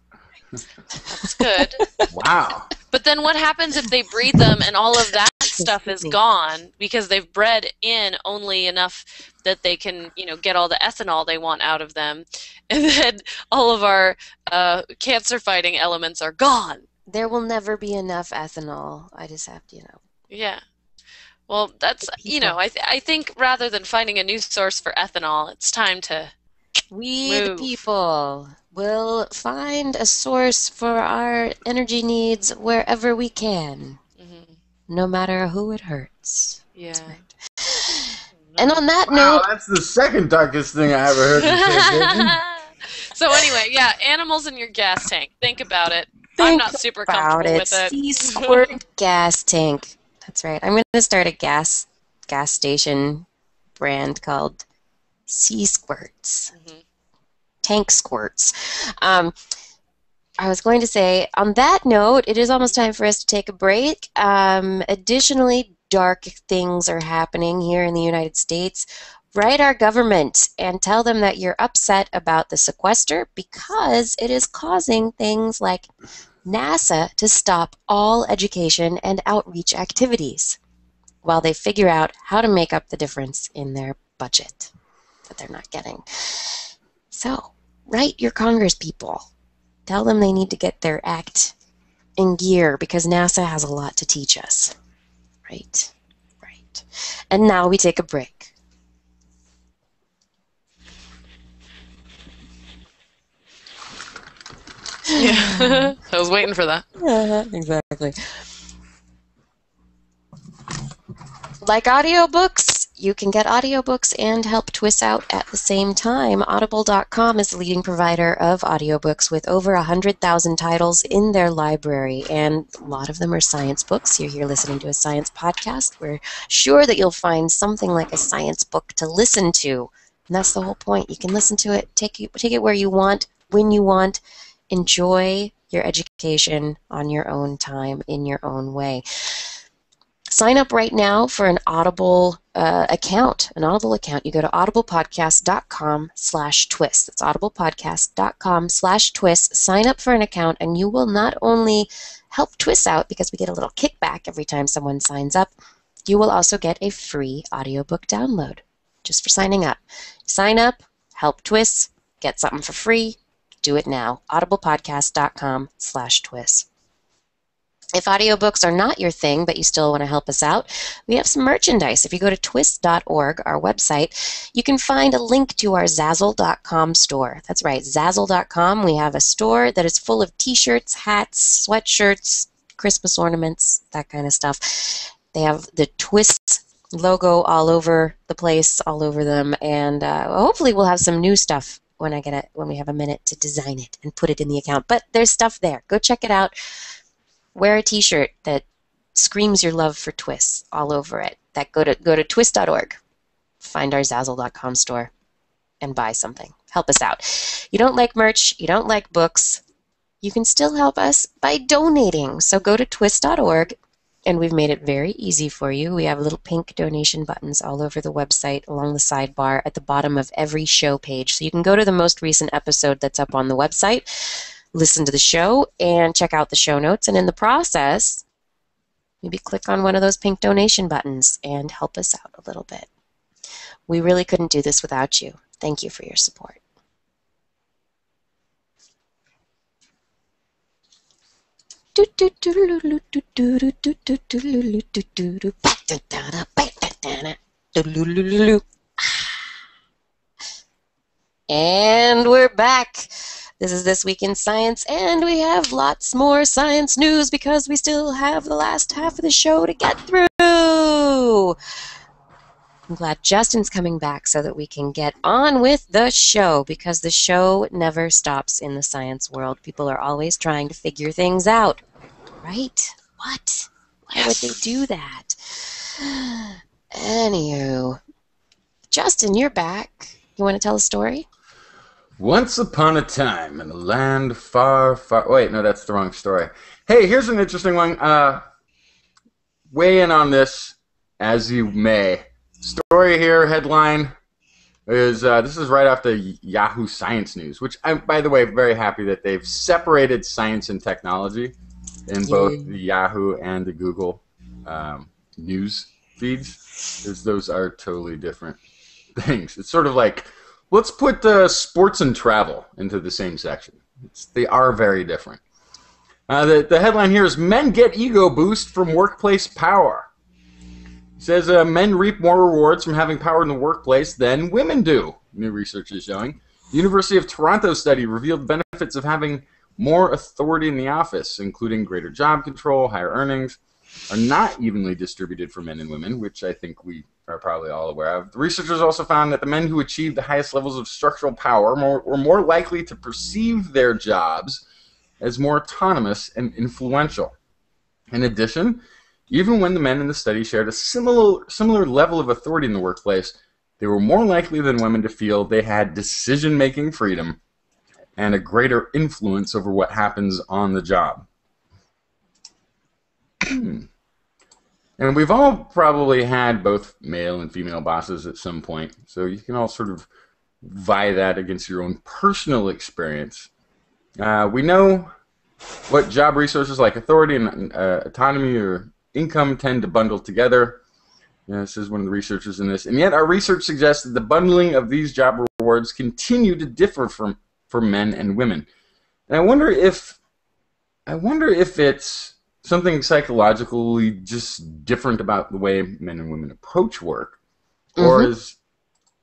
That's good. Wow. But then what happens if they breed them and all of that stuff is gone because they've bred in only enough that they can, you know, get all the ethanol they want out of them, *laughs* and then all of our uh, cancer-fighting elements are gone. There will never be enough ethanol. I just have to, you know. Yeah. Well, that's you know, I th- I think rather than finding a new source for ethanol, it's time to We, the people, will find a source for our energy needs wherever we can, mhm, no matter who it hurts. yeah. And on that Wow, note, that's the second darkest thing I ever heard you say. *laughs* So anyway, yeah, animals in your gas tank. Think about it. I'm not super about comfortable it. with it. Sea Squirt gas tank. That's right. I'm going to start a gas gas station brand called Sea Squirts. Mhm. Tank Squirts. Um, I was going to say, on that note, it is almost time for us to take a break. Um, additionally, dark things are happening here in the United States. Write our government and tell them that you're upset about the sequester because it is causing things like NASA to stop all education and outreach activities while they figure out how to make up the difference in their budget that they're not getting. So, write your Congress people. Tell them they need to get their act in gear because NASA has a lot to teach us. Right, right. And now we take a break. Yeah. *laughs* I was waiting for that. Yeah, *laughs* exactly. Like audiobooks, you can get audiobooks and help TWIS out at the same time. Audible.com is the leading provider of audiobooks with over 100,000 titles in their library, and a lot of them are science books. You're here listening to a science podcast. We're sure that you'll find something like a science book to listen to. And that's the whole point. You can listen to it, take, take it where you want, when you want, enjoy your education on your own time in your own way. Sign up right now for an Audible uh, account, an Audible account. You go to audiblepodcast.com slash twis. That's audiblepodcast.com slash twis. Sign up for an account and you will not only help TWIS out because we get a little kickback every time someone signs up, you will also get a free audiobook download just for signing up. Sign up, help TWIS, get something for free, do it now. audiblepodcast.com slash twis. If audiobooks are not your thing, but you still want to help us out, we have some merchandise. If you go to twis.org, our website, you can find a link to our Zazzle.com store. That's right, Zazzle.com. We have a store that is full of t shirts, hats, sweatshirts, Christmas ornaments, that kind of stuff. They have the TWIS logo all over the place, all over them, and uh, hopefully we'll have some new stuff when I get it when we have a minute to design it and put it in the account. But there's stuff there. Go check it out. Wear a T-shirt that screams your love for twists all over it. That go to go to twis.org, find our Zazzle.com store, and buy something. Help us out. You don't like merch, you don't like books, you can still help us by donating. So go to twis.org and we've made it very easy for you. We have little pink donation buttons all over the website along the sidebar at the bottom of every show page. So you can go to the most recent episode that's up on the website, listen to the show, and check out the show notes. And in the process, maybe click on one of those pink donation buttons and help us out a little bit. We really couldn't do this without you. Thank you for your support. *laughs* And we're back. This is This Week in Science, and we have lots more science news because we still have the last half of the show to get through. I'm glad Justin's coming back so that we can get on with the show because the show never stops in the science world. People are always trying to figure things out. Right? What? Why would they do that? *sighs* Anywho, Justin, you're back. You want to tell a story? Once upon a time in a land far, far. Wait, no, that's the wrong story. Hey, here's an interesting one. Uh, weigh in on this as you may. Story here, headline is uh, this is right off the Yahoo Science News, which I'm, by the way, very happy that they've separated science and technology in both the Yahoo and the Google um, news feeds, because those are totally different things. It's sort of like let's put uh, sports and travel into the same section. It's, they are very different. Uh, the, the headline here is Men Get Ego Boost from Workplace Power. It says uh, men reap more rewards from having power in the workplace than women do, new research is showing. The University of Toronto study revealed benefits of having more authority in the office, including greater job control, higher earnings, are not evenly distributed for men and women, which I think we are probably all aware of. The researchers also found that the men who achieved the highest levels of structural power more, were more likely to perceive their jobs as more autonomous and influential. In addition, even when the men in the study shared a similar, similar level of authority in the workplace, they were more likely than women to feel they had decision making freedom and a greater influence over what happens on the job. *clears throat* and we've all probably had both male and female bosses at some point, so you can all sort of vie that against your own personal experience. Uh, we know what job resources like authority and uh, autonomy or income tend to bundle together. Yeah, this is one of the researchers in this. And yet our research suggests that the bundling of these job rewards continue to differ from for men and women. And I wonder if I wonder if it's something psychologically just different about the way men and women approach work, mm-hmm. or is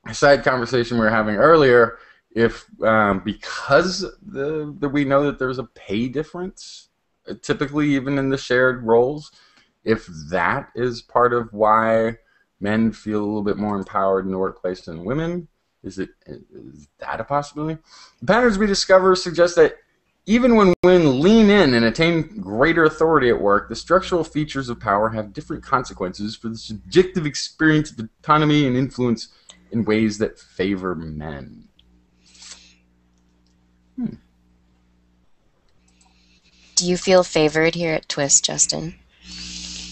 a side conversation we were having earlier if um, because the, the we know that there's a pay difference, uh, typically even in the shared roles, if that is part of why men feel a little bit more empowered in the workplace than women, is it is that a possibility? The patterns we discover suggest that even when women lean in and attain greater authority at work, the structural features of power have different consequences for the subjective experience of autonomy and influence in ways that favor men. Hmm. Do you feel favored here at TWIS, Justin?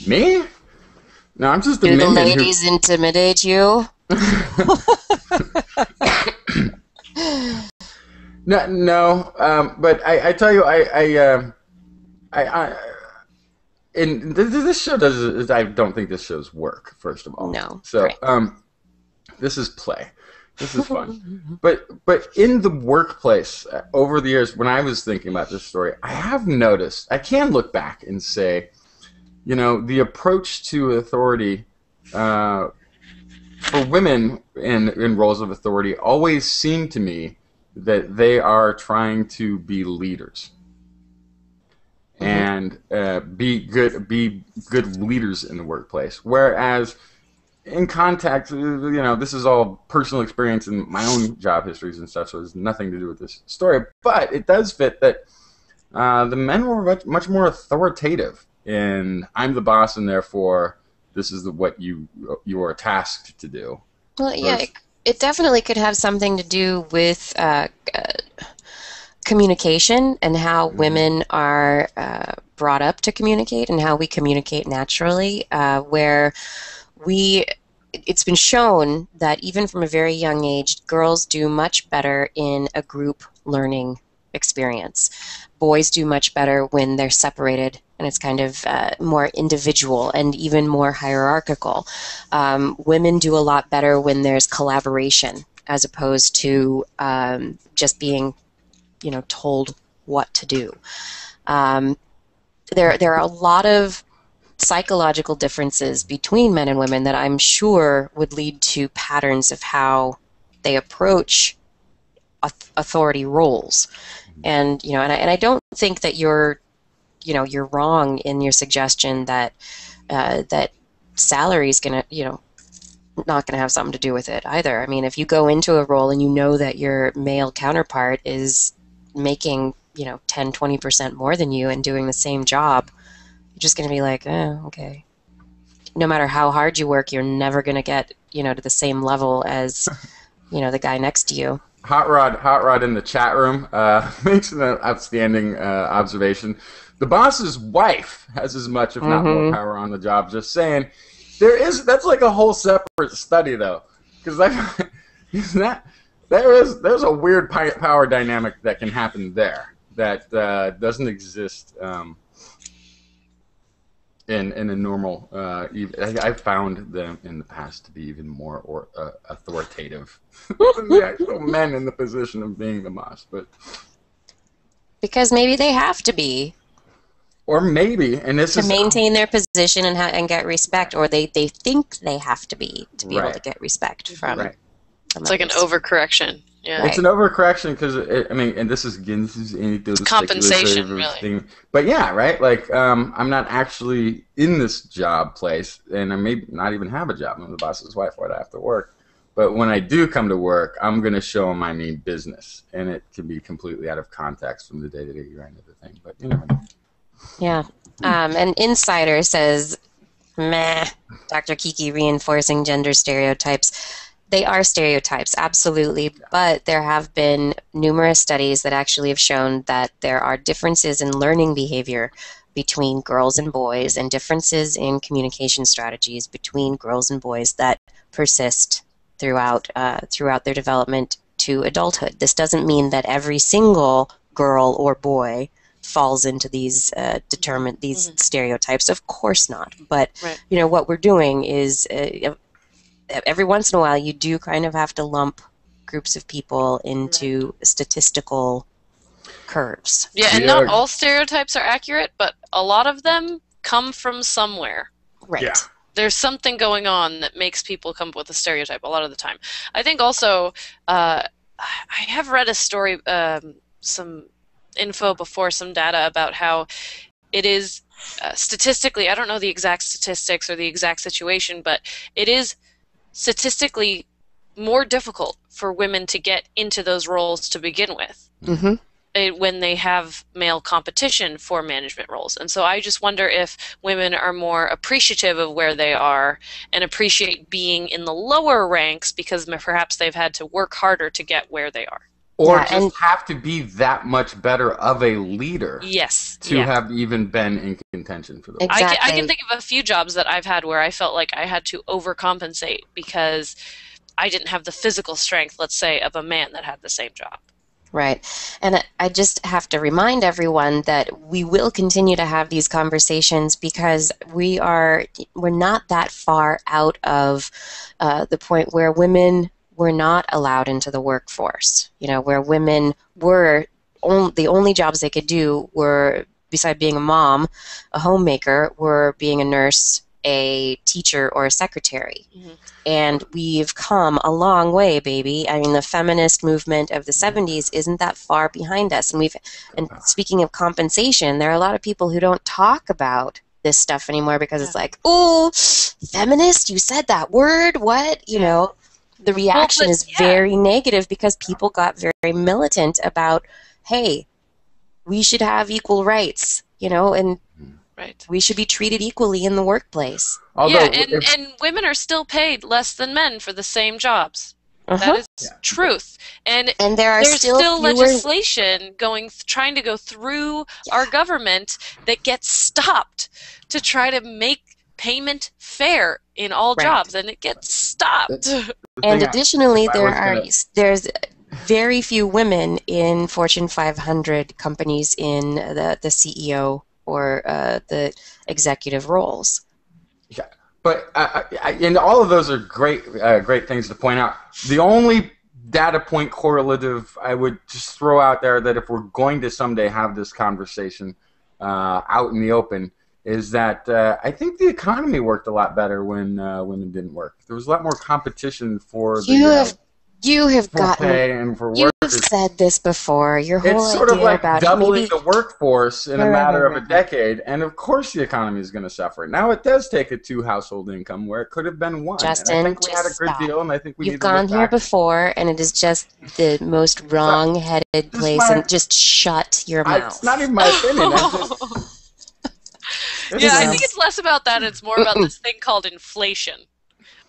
Me? No, I'm just a Do the ladies who... intimidate you? *laughs* *laughs* *laughs* no, no. Um, but I, I tell you, I, I, uh, I, I and this show does. I don't think this shows work. First of all, no. So, right. um, this is play. This is fun. *laughs* but but in the workplace, uh, over the years, when I was thinking about this story, I have noticed. I can look back and say, you know, the approach to authority uh, for women in in roles of authority always seemed to me that they are trying to be leaders mm-hmm. and uh, be good be good leaders in the workplace. Whereas in contact, uh, you know, this is all personal experience and my own job histories and stuff, so it has nothing to do with this story. But it does fit that uh, the men were much, much more authoritative in I'm the boss and therefore this is the, what you you are tasked to do. Well, yeah, it, it, definitely could have something to do with uh, uh, communication and how mm-hmm. women are uh, brought up to communicate and how we communicate naturally, uh, where we it's been shown that even from a very young age, girls do much better in a group learning experience. Boys do much better when they're separated and it's kind of uh, more individual and even more hierarchical. Um, women do a lot better when there's collaboration as opposed to um, just being, you know, told what to do. Um, there there are a lot of psychological differences between men and women that I'm sure would lead to patterns of how they approach authority roles. And you know, and I, and I don't think that you're, you know, you're wrong in your suggestion that uh, that salary is going to, you know, not going to have something to do with it either. I mean, if you go into a role and you know that your male counterpart is making, you know, 10, 20% more than you and doing the same job, you're just going to be like, oh, okay. No matter how hard you work, you're never going to get, you know, to the same level as, *laughs* you know, the guy next to you. Hot Rod, Hot Rod in the chat room uh, *laughs* makes an outstanding uh, observation. The boss's wife has as much, if not mm-hmm. more, power on the job. Just saying, there is that's like a whole separate study though, because *laughs* that there is there's a weird power dynamic that can happen there that uh, doesn't exist um, in in a normal. Uh, I, have found them in the past to be even more or uh, authoritative than the actual men in the position of being the boss, but because maybe they have to be or maybe and this to is maintain their position and ha- and get respect or they they think they have to be to be right. able to get respect from, right. From it's like an overcorrection yeah right. it's an overcorrection because i mean and this is again this is anecdotal compensation really thing. but yeah right like um, i'm not actually in this job place and i may not even have a job i'm the boss's wife why do i have to work but when I do come to work, I'm going to show them I mean business, and it can be completely out of context from the day-to-day grind of the thing. But you know, yeah. Um, an insider says, meh, Dr. Kiki reinforcing gender stereotypes. They are stereotypes, absolutely, but there have been numerous studies that actually have shown that there are differences in learning behavior between girls and boys and differences in communication strategies between girls and boys that persist throughout uh, throughout their development to adulthood. This doesn't mean that every single girl or boy falls into these uh, determined these mm-hmm. stereotypes. Of course not. But right. you know what we're doing is uh, every once in a while you do kind of have to lump groups of people into right. statistical curves. Yeah, and not all stereotypes are accurate, but a lot of them come from somewhere. Right. Yeah. There's something going on that makes people come up with a stereotype a lot of the time. I think also, uh, I have read a story, um, some info before, some data about how it is uh, statistically, I don't know the exact statistics or the exact situation, but it is statistically more difficult for women to get into those roles to begin with. Mm-hmm. It, when they have male competition for management roles. And so I just wonder if women are more appreciative of where they are and appreciate being in the lower ranks because perhaps they've had to work harder to get where they are or yeah, just have to be that much better of a leader. Yes. To yeah. have even been in contention for the exactly. I, can, I can think of a few jobs that I've had where I felt like I had to overcompensate because I didn't have the physical strength, let's say, of a man that had the same job. Right. And I just have to remind everyone that we will continue to have these conversations because we are we're not that far out of uh, the point where women were not allowed into the workforce. You know, where women were on, the only jobs they could do were, beside being a mom, a homemaker, were being a nurse, a teacher, or a secretary. Mm-hmm. And we've come a long way, baby. I mean, the feminist movement of the 70s isn't that far behind us. And we've, and speaking of compensation, there are a lot of people who don't talk about this stuff anymore because yeah. it's like, oh, feminist, you said that word, what? You know, the reaction well, is yeah. very negative because people got very militant about, hey, we should have equal rights, you know, and right. we should be treated equally in the workplace. Although, yeah, and, if, and women are still paid less than men for the same jobs. Uh-huh. That is yeah. truth, and and there are there's still, still legislation going, trying to go through yeah. our government that gets stopped to try to make payment fair in all right. jobs, and it gets stopped. *laughs* and additionally, there are gonna... there's very few women in Fortune 500 companies in the the CEO or uh, the executive roles. Yeah, but uh, I, and all of those are great uh, great things to point out. The only data point correlative I would just throw out there that if we're going to someday have this conversation uh, out in the open is that uh, I think the economy worked a lot better when uh, it didn't work. There was a lot more competition for the You uh, have you have gotten and for you've workers. said this before. Your whole It's sort idea of like about doubling maybe, the workforce in a Right, right, matter of a decade, and of course the economy is going to suffer. Now it does take a two household income where it could have been one. Justin, and I think we had a good stop. deal, and I think we You've gone here back. before, and it is just the most wrong-headed place. my- And just shut your I, mouth. it's not even my opinion. *laughs* That's just, yeah, I think it's less about that. It's more about this *laughs* thing called inflation.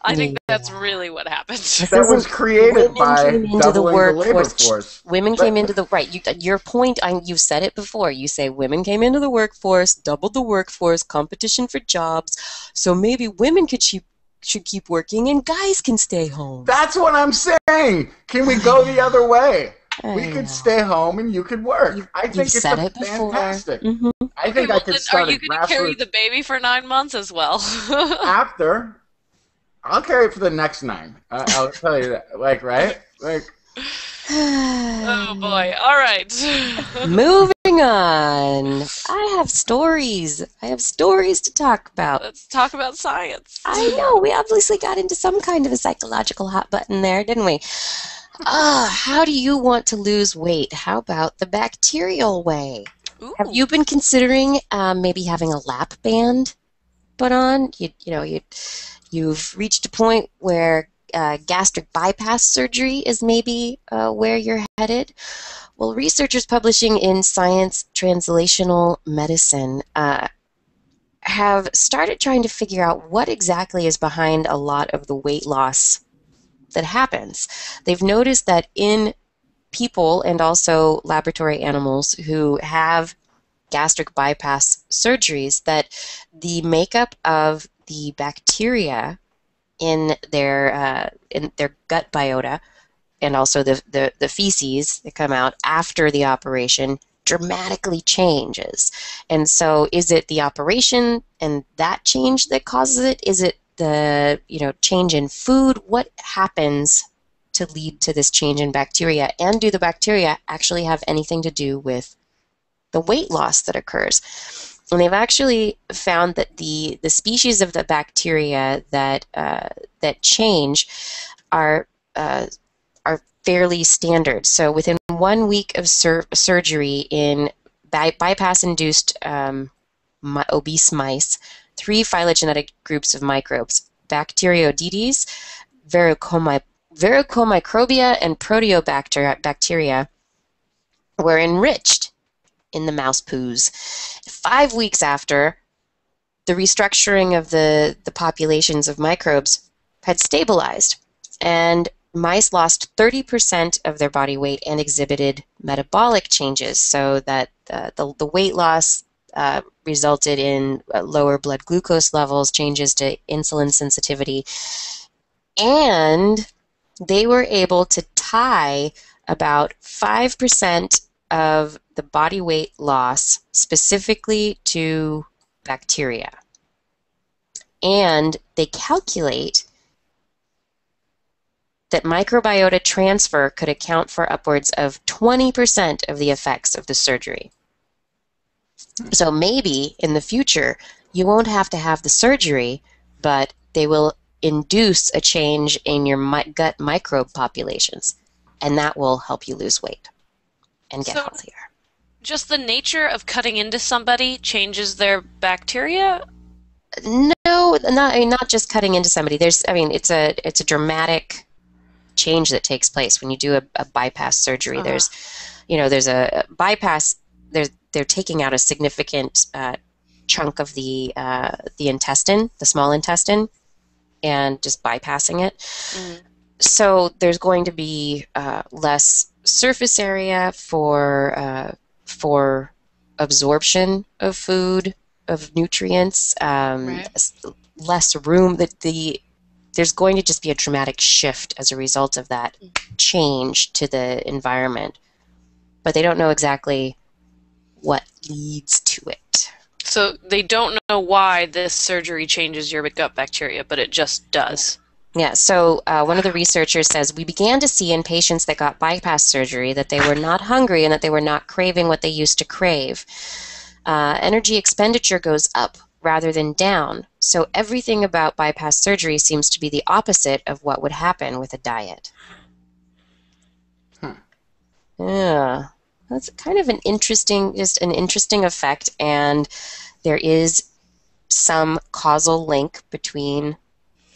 I think mm-hmm. that's really what happened. that was created Women by came into the doubling the, labor workforce. force. Women But- came into the right. You, your point. I, you've said it before. You say women came into the workforce, doubled the workforce, competition for jobs. So maybe women could keep should keep working and guys can stay home. That's what I'm saying. Can we go the other way? I We could stay home and you could work. You- I think You've it's said a it before. fantastic. Mhm. I think Okay, well, I could then start are you going to carry the baby for nine months as well? *laughs* after. I'll carry it for the next nine. Uh, I'll tell you that. Like, right? Like, oh boy! All right. *laughs* Moving on. I have stories. I have stories to talk about. Let's talk about science. I know. We obviously got into some kind of a psychological hot button there, didn't we? Ah, how do you want to lose weight? How about the bacterial way? Ooh. Have you been considering um, maybe having a lap band put on? You, you know, you, you've reached a point where uh, gastric bypass surgery is maybe uh, where you're headed. Well, researchers publishing in Science Translational Medicine uh, have started trying to figure out what exactly is behind a lot of the weight loss that happens. They've noticed that in people and also laboratory animals who have gastric bypass surgeries that the makeup of the bacteria in their uh, in their gut biota and also the, the, the feces that come out after the operation dramatically changes. And so is it the operation and that change that causes it? Is it the you know change in food? What happens to lead to this change in bacteria? And do the bacteria actually have anything to do with the weight loss that occurs? And they've actually found that the, the species of the bacteria that uh, that change are uh, are fairly standard. So within one week of sur- surgery in by- bypass-induced um, mi- obese mice, three phylogenetic groups of microbes: Bacteroidetes, Varicomi- Verrucomicrobia, and proteobacteria were enriched in the mouse poos. Five weeks after, the restructuring of the, the populations of microbes had stabilized, and mice lost 30% of their body weight and exhibited metabolic changes, so that the, the weight loss uh, resulted in uh, lower blood glucose levels, changes to insulin sensitivity, and they were able to tie about 5% of the body weight loss specifically to bacteria. And they calculate that microbiota transfer could account for upwards of 20% of the effects of the surgery. So maybe in the future, you won't have to have the surgery, but they will induce a change in your mi- gut microbe populations, and that will help you lose weight and get So- healthier. Just the nature of cutting into somebody changes their bacteria. No, not I mean, not just cutting into somebody. There's, I mean, it's a it's a dramatic change that takes place when you do a, a bypass surgery. Uh-huh. There's, you know, there's a a bypass. There's they're taking out a significant uh, chunk of the uh, the intestine, the small intestine, and just bypassing it. Mm. So there's going to be uh, less surface area for uh, for absorption of food of nutrients, um, Right. less room. That the there's going to just be a dramatic shift as a result of that change to the environment, but they don't know exactly what leads to it. So they don't know why this surgery changes your gut bacteria, but it just does. Yeah, so uh, one of the researchers says we began to see in patients that got bypass surgery that they were not hungry and that they were not craving what they used to crave. uh, energy expenditure goes up rather than down. So everything about bypass surgery seems to be the opposite of what would happen with a diet. Hmm. Yeah, that's kind of an interesting, just an interesting effect, and there is some causal link between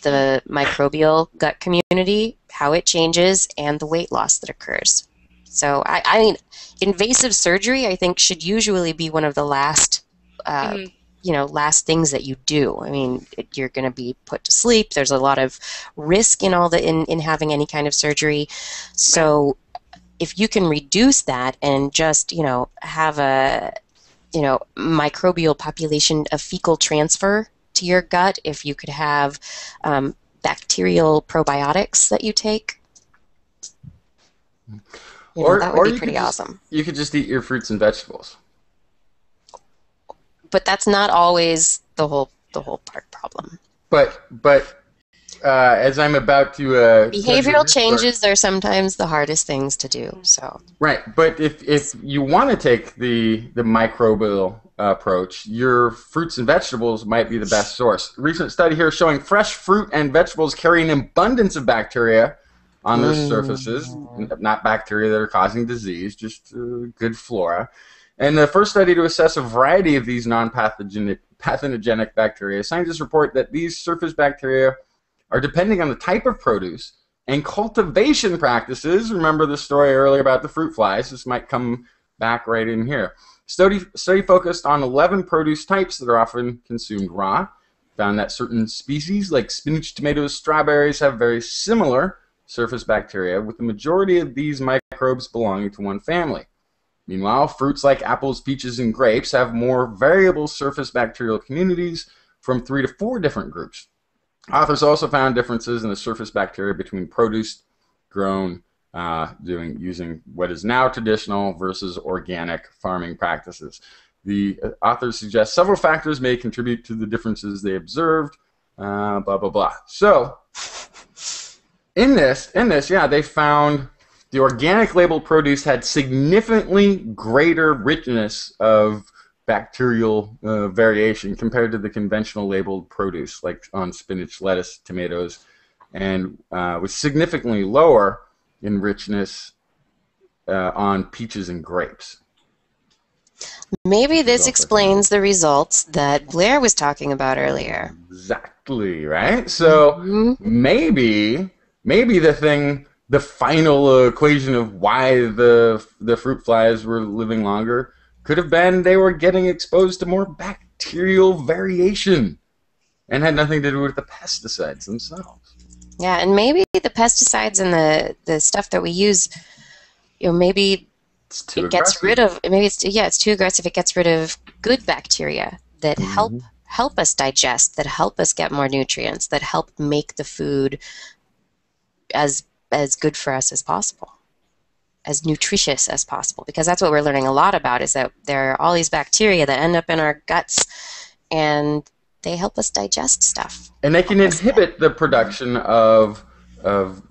the microbial gut community, how it changes, and the weight loss that occurs. So, I, I mean, invasive surgery, I think, should usually be one of the last, uh, Mhm. you know, last things that you do. I mean, it, you're going to be put to sleep. There's a lot of risk in all the in, in having any kind of surgery. So, if you can reduce that and just, you know, have a, you know, microbial population of fecal transfer to your gut, if you could have um, bacterial probiotics that you take, you know, Or- that would you be pretty just- awesome. You could just eat your fruits and vegetables. But that's not always the whole the whole part problem. But but uh, as I'm about to uh, Behavioral to- changes are sometimes the hardest things to do. So Right, but if if you want to take the the microbial approach, your fruits and vegetables might be the best source. A recent study here showing fresh fruit and vegetables carry an abundance of bacteria on their Mm. surfaces, not bacteria that are causing disease, just uh, good flora. And the first study to assess a variety of these non-pathogenic pathogenic bacteria, scientists report that these surface bacteria are depending on the type of produce and cultivation practices. Remember the story earlier about the fruit flies. This might come back right in here. Study, study focused on 11 produce types that are often consumed raw. Found that certain species, like spinach, tomatoes, strawberries, have very similar surface bacteria, with the majority of these microbes belonging to one family. Meanwhile, fruits like apples, peaches, and grapes have more variable surface bacterial communities from three to four different groups. Authors also found differences in the surface bacteria between produce grown uh, doing using what is now traditional versus organic farming practices. The uh, authors suggest several factors may contribute to the differences they observed. Uh, blah blah blah. So, in this, in this, yeah, they found the organic labeled produce had significantly greater richness of bacterial uh, variation compared to the conventional labeled produce, like on spinach, lettuce, tomatoes, and uh, was significantly lower in richness uh, on peaches and grapes. maybe this Results, I think. explains the results that Blair was talking about earlier. Exactly right. So Mhm. maybe, maybe the thing, the final equation of why the the fruit flies were living longer could have been they were getting exposed to more bacterial variation, and had nothing to do with the pesticides themselves. Yeah, and maybe the pesticides and the the stuff that we use, you know, maybe it gets rid of maybe it's yeah it's too aggressive it gets rid of good bacteria that help Mhm. help us digest that help us get more nutrients that help make the food as as good for us as possible as nutritious as possible because that's what we're learning a lot about is that there are all these bacteria that end up in our guts and they help us digest stuff and they can inhibit the production of of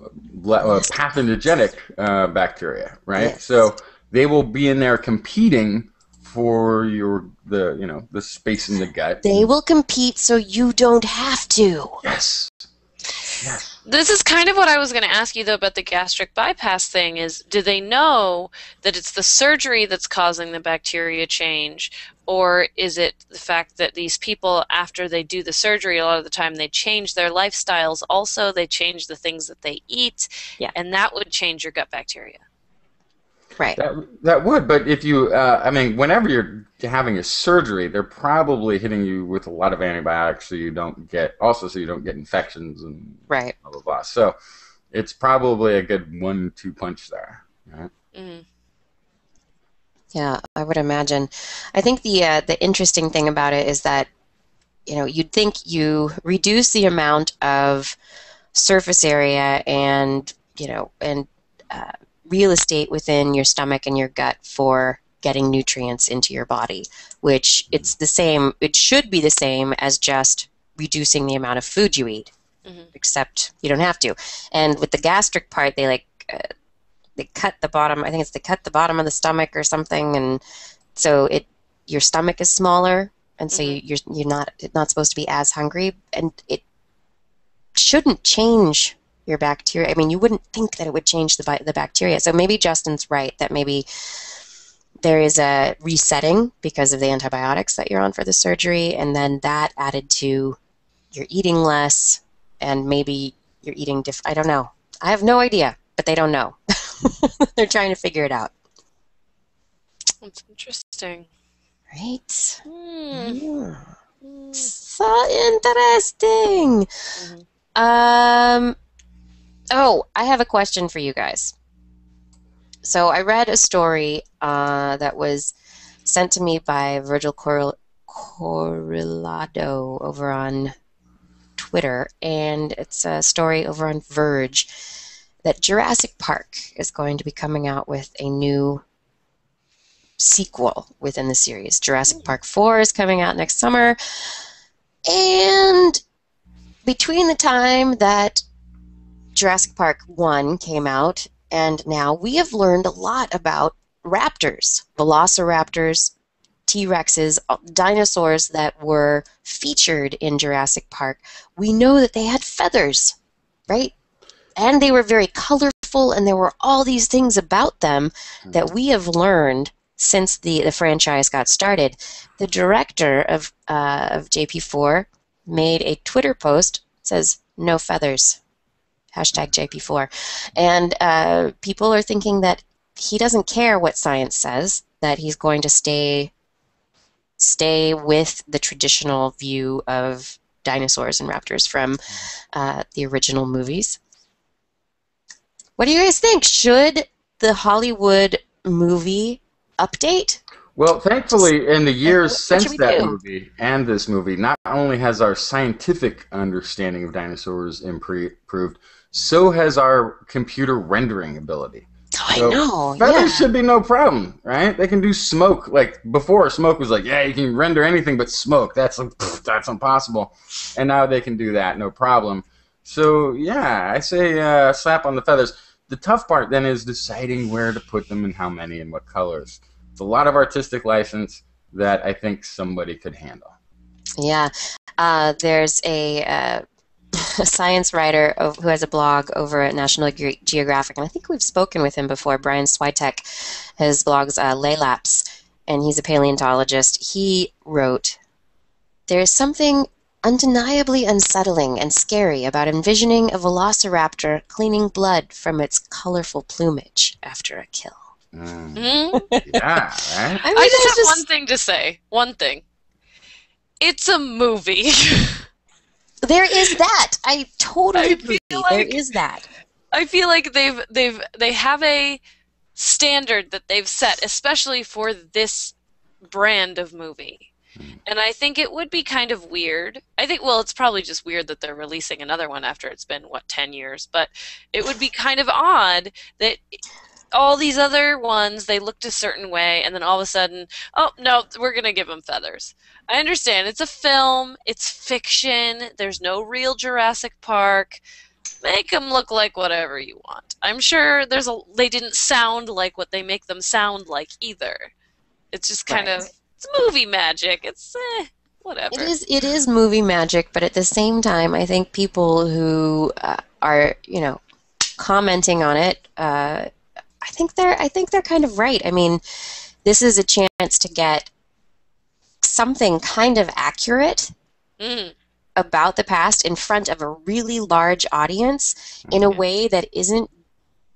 uh, pathogenic uh, bacteria, right? Yes. So they will be in there competing for your the you know the space in the gut. they will compete so you don't have to yes, yes. This is kind of what I was going to ask you though about the gastric bypass thing is do they know that it's the surgery that's causing the bacteria change or is it the fact that these people after they do the surgery a lot of the time they change their lifestyles also they change the things that they eat Yeah. and that would change your gut bacteria. Right That that would, but if you, uh, I mean, whenever you're having a surgery, they're probably hitting you with a lot of antibiotics, so you don't get also so you don't get infections and right blah blah blah. So it's probably a good one-two punch there. Right? Mhm. Yeah, I would imagine. I think the uh, the interesting thing about it is that you know you'd think you reduce the amount of surface area and you know and uh, real estate within your stomach and your gut for getting nutrients into your body, which it's the same. It should be the same as just reducing the amount of food you eat, Mhm. except you don't have to. And with the gastric part, they like uh, they cut the bottom. I think it's they cut the bottom of the stomach or something, and so it your stomach is smaller, and so Mhm. you're you're not not supposed to be as hungry, and it shouldn't change your bacteria. I mean, you wouldn't think that it would change the the bacteria. So maybe Justin's right that maybe there is a resetting because of the antibiotics that you're on for the surgery, and then that added to you're eating less, and maybe you're eating diff. I don't know. I have no idea, but they don't know. *laughs* They're trying to figure it out. That's interesting. Right? Hmm. Yeah. So interesting. Mhm. Um, oh, I have a question for you guys. So I read a story uh, that was sent to me by Virgil Correlado over on Twitter, and it's a story over on Verge that Jurassic Park is going to be coming out with a new sequel within the series. Jurassic Park 4 is coming out next summer. And between the time that Jurassic Park 1 came out and now, we have learned a lot about raptors, velociraptors, T Rexes, dinosaurs that were featured in Jurassic Park. We know that they had feathers, right? And they were very colorful, and there were all these things about them that we have learned since the, the franchise got started. The director of, uh, of JP4 made a Twitter post says no feathers, hashtag JP4, and uh, people are thinking that he doesn't care what science says, that he's going to stay stay with the traditional view of dinosaurs and raptors from uh, the original movies. What do you guys think? Should the Hollywood movie update? Well, thankfully, in the years since that do? movie and this movie, not only has our scientific understanding of dinosaurs improved, so has our computer rendering ability. Oh, So, I know. Feathers Yeah. should be no problem, right? They can do smoke. Like before, smoke was like, yeah, you can render anything but smoke. That's pff, *laughs* that's impossible. And now they can do that, no problem. So yeah, I say uh, slap on the feathers. The tough part then is deciding where to put them and how many and what colors. It's a lot of artistic license that I think somebody could handle. Yeah, uh, there's a, uh, a science writer who has a blog over at National Ge- Geographic, and I think we've spoken with him before. Brian Switek, his blog's uh, Laelaps, and he's a paleontologist. He wrote, "There is something undeniably unsettling and scary about envisioning a velociraptor cleaning blood from its colorful plumage after a kill." Mm, Hmm? yeah, right? *laughs* I mean, I just there's have one thing to say. One thing. It's a movie. *laughs* There is that. I totally I agree. feel like- is that. I feel like they've they've they have a standard that they've set, especially for this brand of movie. Hmm. And I think it would be kind of weird. I think well, it's probably just weird that they're releasing another one after it's been what 10 years, but it would be kind of odd that all these other ones they looked a certain way and then all of a sudden, oh, no, we're going to give them feathers. I understand it's a film, it's fiction, there's no real Jurassic Park make them look like whatever you want. I'm sure there's a they didn't sound like what they make them sound like either. It's just kind Right. of it's movie magic. It's eh, whatever. It is it is movie magic, but at the same time, I think people who uh, are you know commenting on it, uh, I think they're I think they're kind of right. I mean, this is a chance to get something kind of accurate Mm, about the past in front of a really large audience in a way that isn't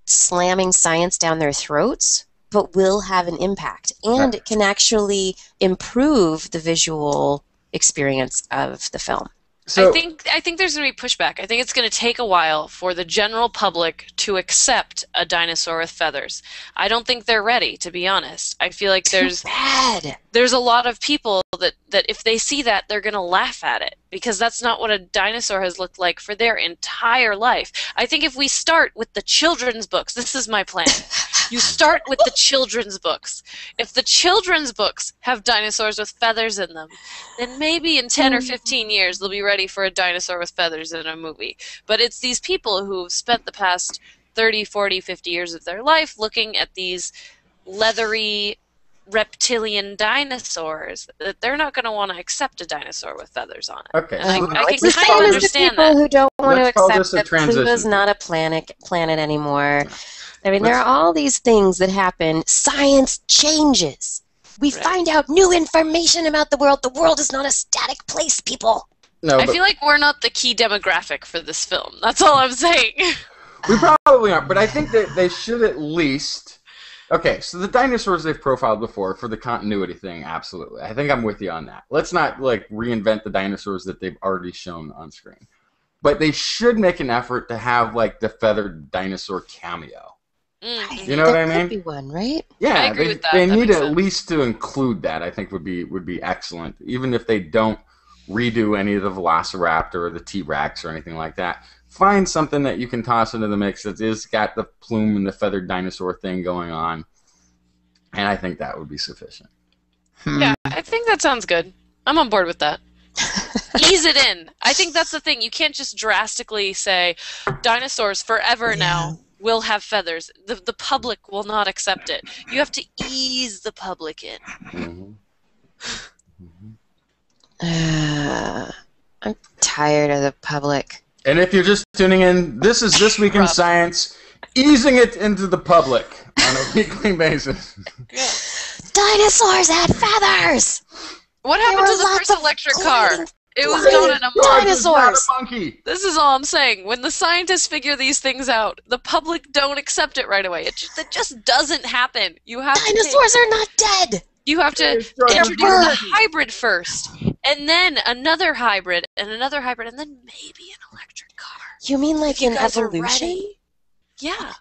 slamming science down their throats, but will have an impact. And it can actually improve the visual experience of the film. So, I think I think there's going to be pushback. I think it's going to take a while for the general public to accept a dinosaur with feathers. I don't think they're ready, to be honest. I feel like there's bad. there's a lot of people that, that if they see that they're going to laugh at it because that's not what a dinosaur has looked like for their entire life. I think if we start with the children's books this is my plan. You start with the children's books. If the children's books have dinosaurs with feathers in them then maybe in 10 or 15 years they'll be ready for a dinosaur with feathers in a movie. But it's these people who've spent the past 30 40 50 years of their life looking at these leathery reptilian dinosaurs, that they're not going to want to accept a dinosaur with feathers on it. Okay, I- so I it's can kind of understand people that. who don't want Let's to accept that transition. Pluto's not a planet planet anymore. I mean, there Let's- are all these things that happen. Science changes. We Right. find out new information about the world. The world is not a static place, people. no, I but feel like we're not the key demographic for this film. That's all I'm saying. we probably aren't. But I think that they should at least. Okay, so the dinosaurs they've profiled before for the continuity thing, absolutely. I think I'm with you on that. Let's not like reinvent the dinosaurs that they've already shown on screen. But they should make an effort to have like the feathered dinosaur cameo. Mm. You know what There I could mean? be one, right? Yeah, I agree they, with that. they That need at sense. least to include that. I think would be would be excellent, even if they don't redo any of the Velociraptor or the T Rex or anything like that. Find something that you can toss into the mix that is got the plume and the feathered dinosaur thing going on, and I think that would be sufficient. Yeah, I think that sounds good. I'm on board with that. *laughs* Ease it in. I think that's the thing. You can't just drastically say dinosaurs forever now will have feathers. The the public will not accept it. You have to ease the public in. Mhm. Uh, I'm tired of the public. And if you're just tuning in, this is this week in science, easing it into the public on a *laughs* weekly basis. Dinosaurs had feathers. What happened to the first electric car? It was flying gone in a month. George a Dinosaurs. monkey. This is all I'm saying. When the scientists figure these things out, the public don't accept it right away. It just, it just doesn't happen. You have to take- Dinosaurs are not dead. you have to introduce the hybrid first, and then another hybrid, and another hybrid, and then maybe an electric car. You mean like you in evolution? Yeah,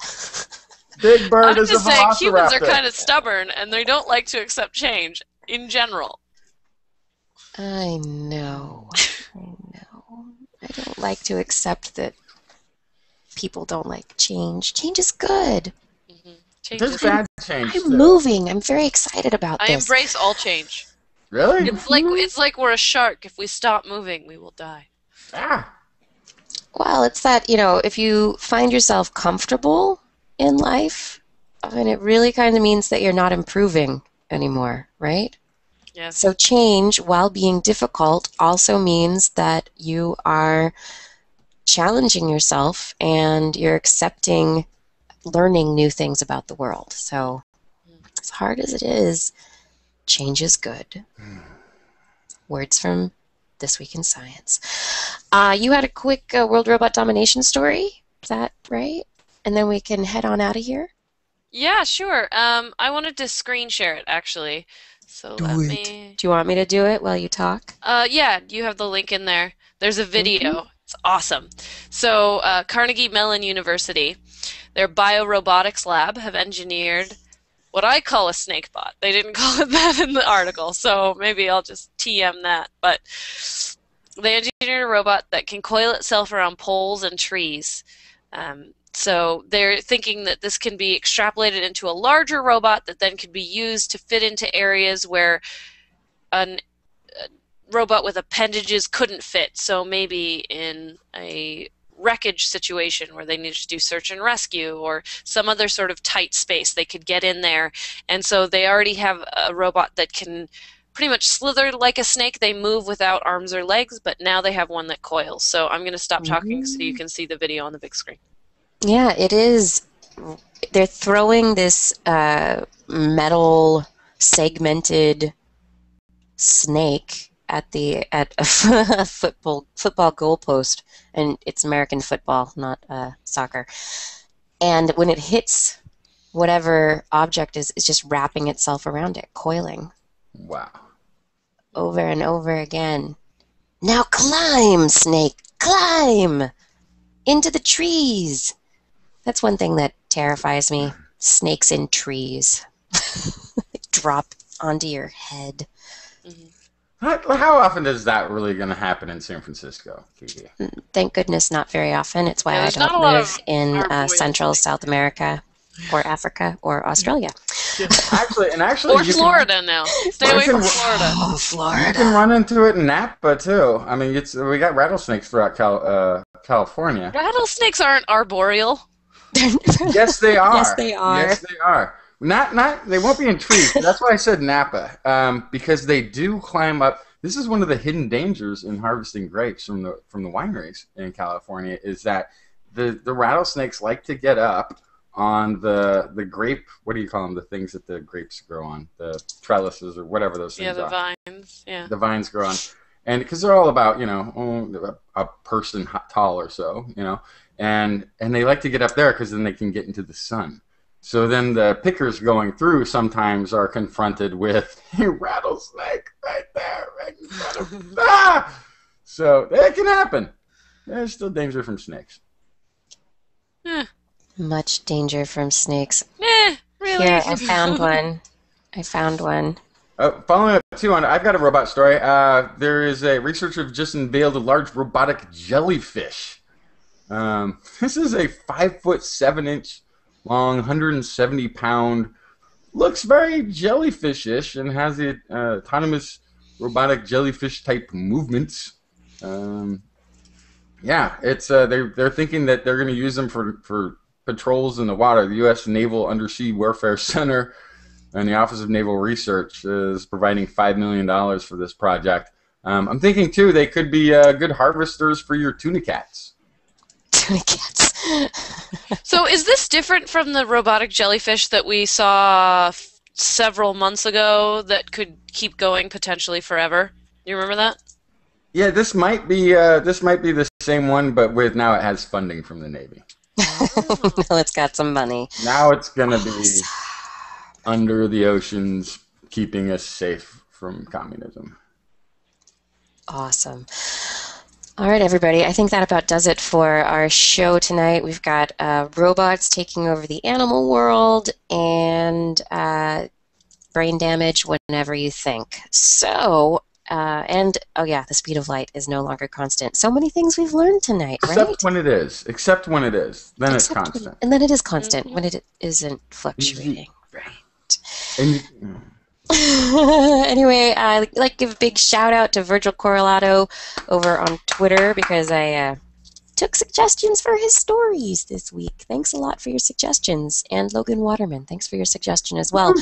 *laughs* Big Bird I'm is just a saying humans are kind of stubborn, and they don't like to accept change in general. I know. I know. I don't like to accept that people don't like change. Change is good. Mm-hmm. Change There's is- bad change. I'm too. moving. I'm very excited about I this. embrace all change. Really? It's like it's like we're a shark. If we stop moving, we will die. Ah. Well, it's that, you know, if you find yourself comfortable in life, I mean, it really kind of means that you're not improving anymore, right? Yes. So change, while being difficult, also means that you are challenging yourself and you're accepting learning new things about the world. So, as hard as it is, change is good. Words from This Week in Science. Uh, you had a quick uh, World Robot Domination story, is that right? And then we can head on out of here. Yeah, sure. Um, I wanted to screen share it actually. So Do let it. me. Do you want me to do it while you talk? Uh, yeah, you have the link in there. There's a video. It's awesome. So uh, Carnegie Mellon University, their biorobotics lab, have engineered what I call a snake bot. They didn't *laughs* call it that in the article, so maybe I'll just TM that. But they engineered a robot that can coil itself around poles and trees. Um, so they're thinking that this can be extrapolated into a larger robot that then could be used to fit into areas where an a robot with appendages couldn't fit. So maybe in a wreckage situation where they needed to do search and rescue or some other sort of tight space they could get in there. And so they already have a robot that can pretty much slither like a snake. They move without arms or legs, but now they have one that coils. So I'm going to stop talking so you can see the video on the big screen. Yeah, it is. They're throwing this uh, metal segmented snake at the at a *laughs* football football goalpost, and it's American football, not uh, soccer. And when it hits whatever object is, is just wrapping itself around it, coiling Wow. over and over again. Now climb, snake, climb into the trees. That's one thing that terrifies me. Snakes in trees. *laughs* Drop onto your head. How, how often is that really going to happen in San Francisco, Kiki? Thank goodness not very often. It's why Yeah, I don't live in uh, Central. South America or Africa or Australia. Actually, and actually, Or you Florida now. Stay away can- from Florida. Oh, Can, you can run into it in Napa too. I mean, it's we got rattlesnakes throughout Cal, uh, California. Rattlesnakes aren't arboreal. *laughs* Yes, they are. Yes, they are. Yes, they are. Not not they won't be intrigued. That's why I said Napa, um, because they do climb up. This is one of the hidden dangers in harvesting grapes from the from the wineries in California is that the the rattlesnakes like to get up on the the grape. What do you call them? The things that the grapes grow on, the trellises or whatever those things Yeah, the are. vines. Yeah. The vines grow on, and because they're all about you know a, a person tall or so, you know, and and they like to get up there because then they can get into the sun. So then the pickers going through sometimes are confronted with *laughs* a rattlesnake right there, right in front of *laughs* ah! So that can happen. There's still danger from snakes. Much danger from snakes. Eh, really? Here, I found *laughs* one. I found one. Uh, following up too on, I've got a robot story. Uh, there is a researcher have just unveiled a large robotic jellyfish. Um, this is a five foot seven inch long, 170 pound. Looks very jellyfish-ish and has the uh, autonomous robotic jellyfish type movements. Um, yeah, it's uh, they're they're thinking that they're going to use them for for patrols in the water. The U.S. Naval Undersea Warfare *laughs* Center and the Office of Naval Research is providing five million dollars for this project. Um, I'm thinking too they could be uh, good harvesters for your tuna cats. Tuna cats. So is this different from the robotic jellyfish that we saw f- several months ago that could keep going potentially forever? You remember that? Yeah, this might be uh, this might be the same one, but with now it has funding from the Navy. *laughs* no, it's got some money. Now it's gonna be under the oceans, keeping us safe from communism. Awesome. All right, everybody. I think that about does it for our show tonight. We've got uh, robots taking over the animal world and uh, brain damage whenever you think. So, uh, and oh yeah, the speed of light is no longer constant. So many things we've learned tonight, right? Except when it is. Except when it is. Then it's Except when- constant. and then it is constant when it isn't fluctuating. Right. And you- *laughs* anyway, I like to give a big shout out to Virgil Corralato over on Twitter because I uh, took suggestions for his stories this week. Thanks a lot for your suggestions. And Logan Waterman, thanks for your suggestion as well.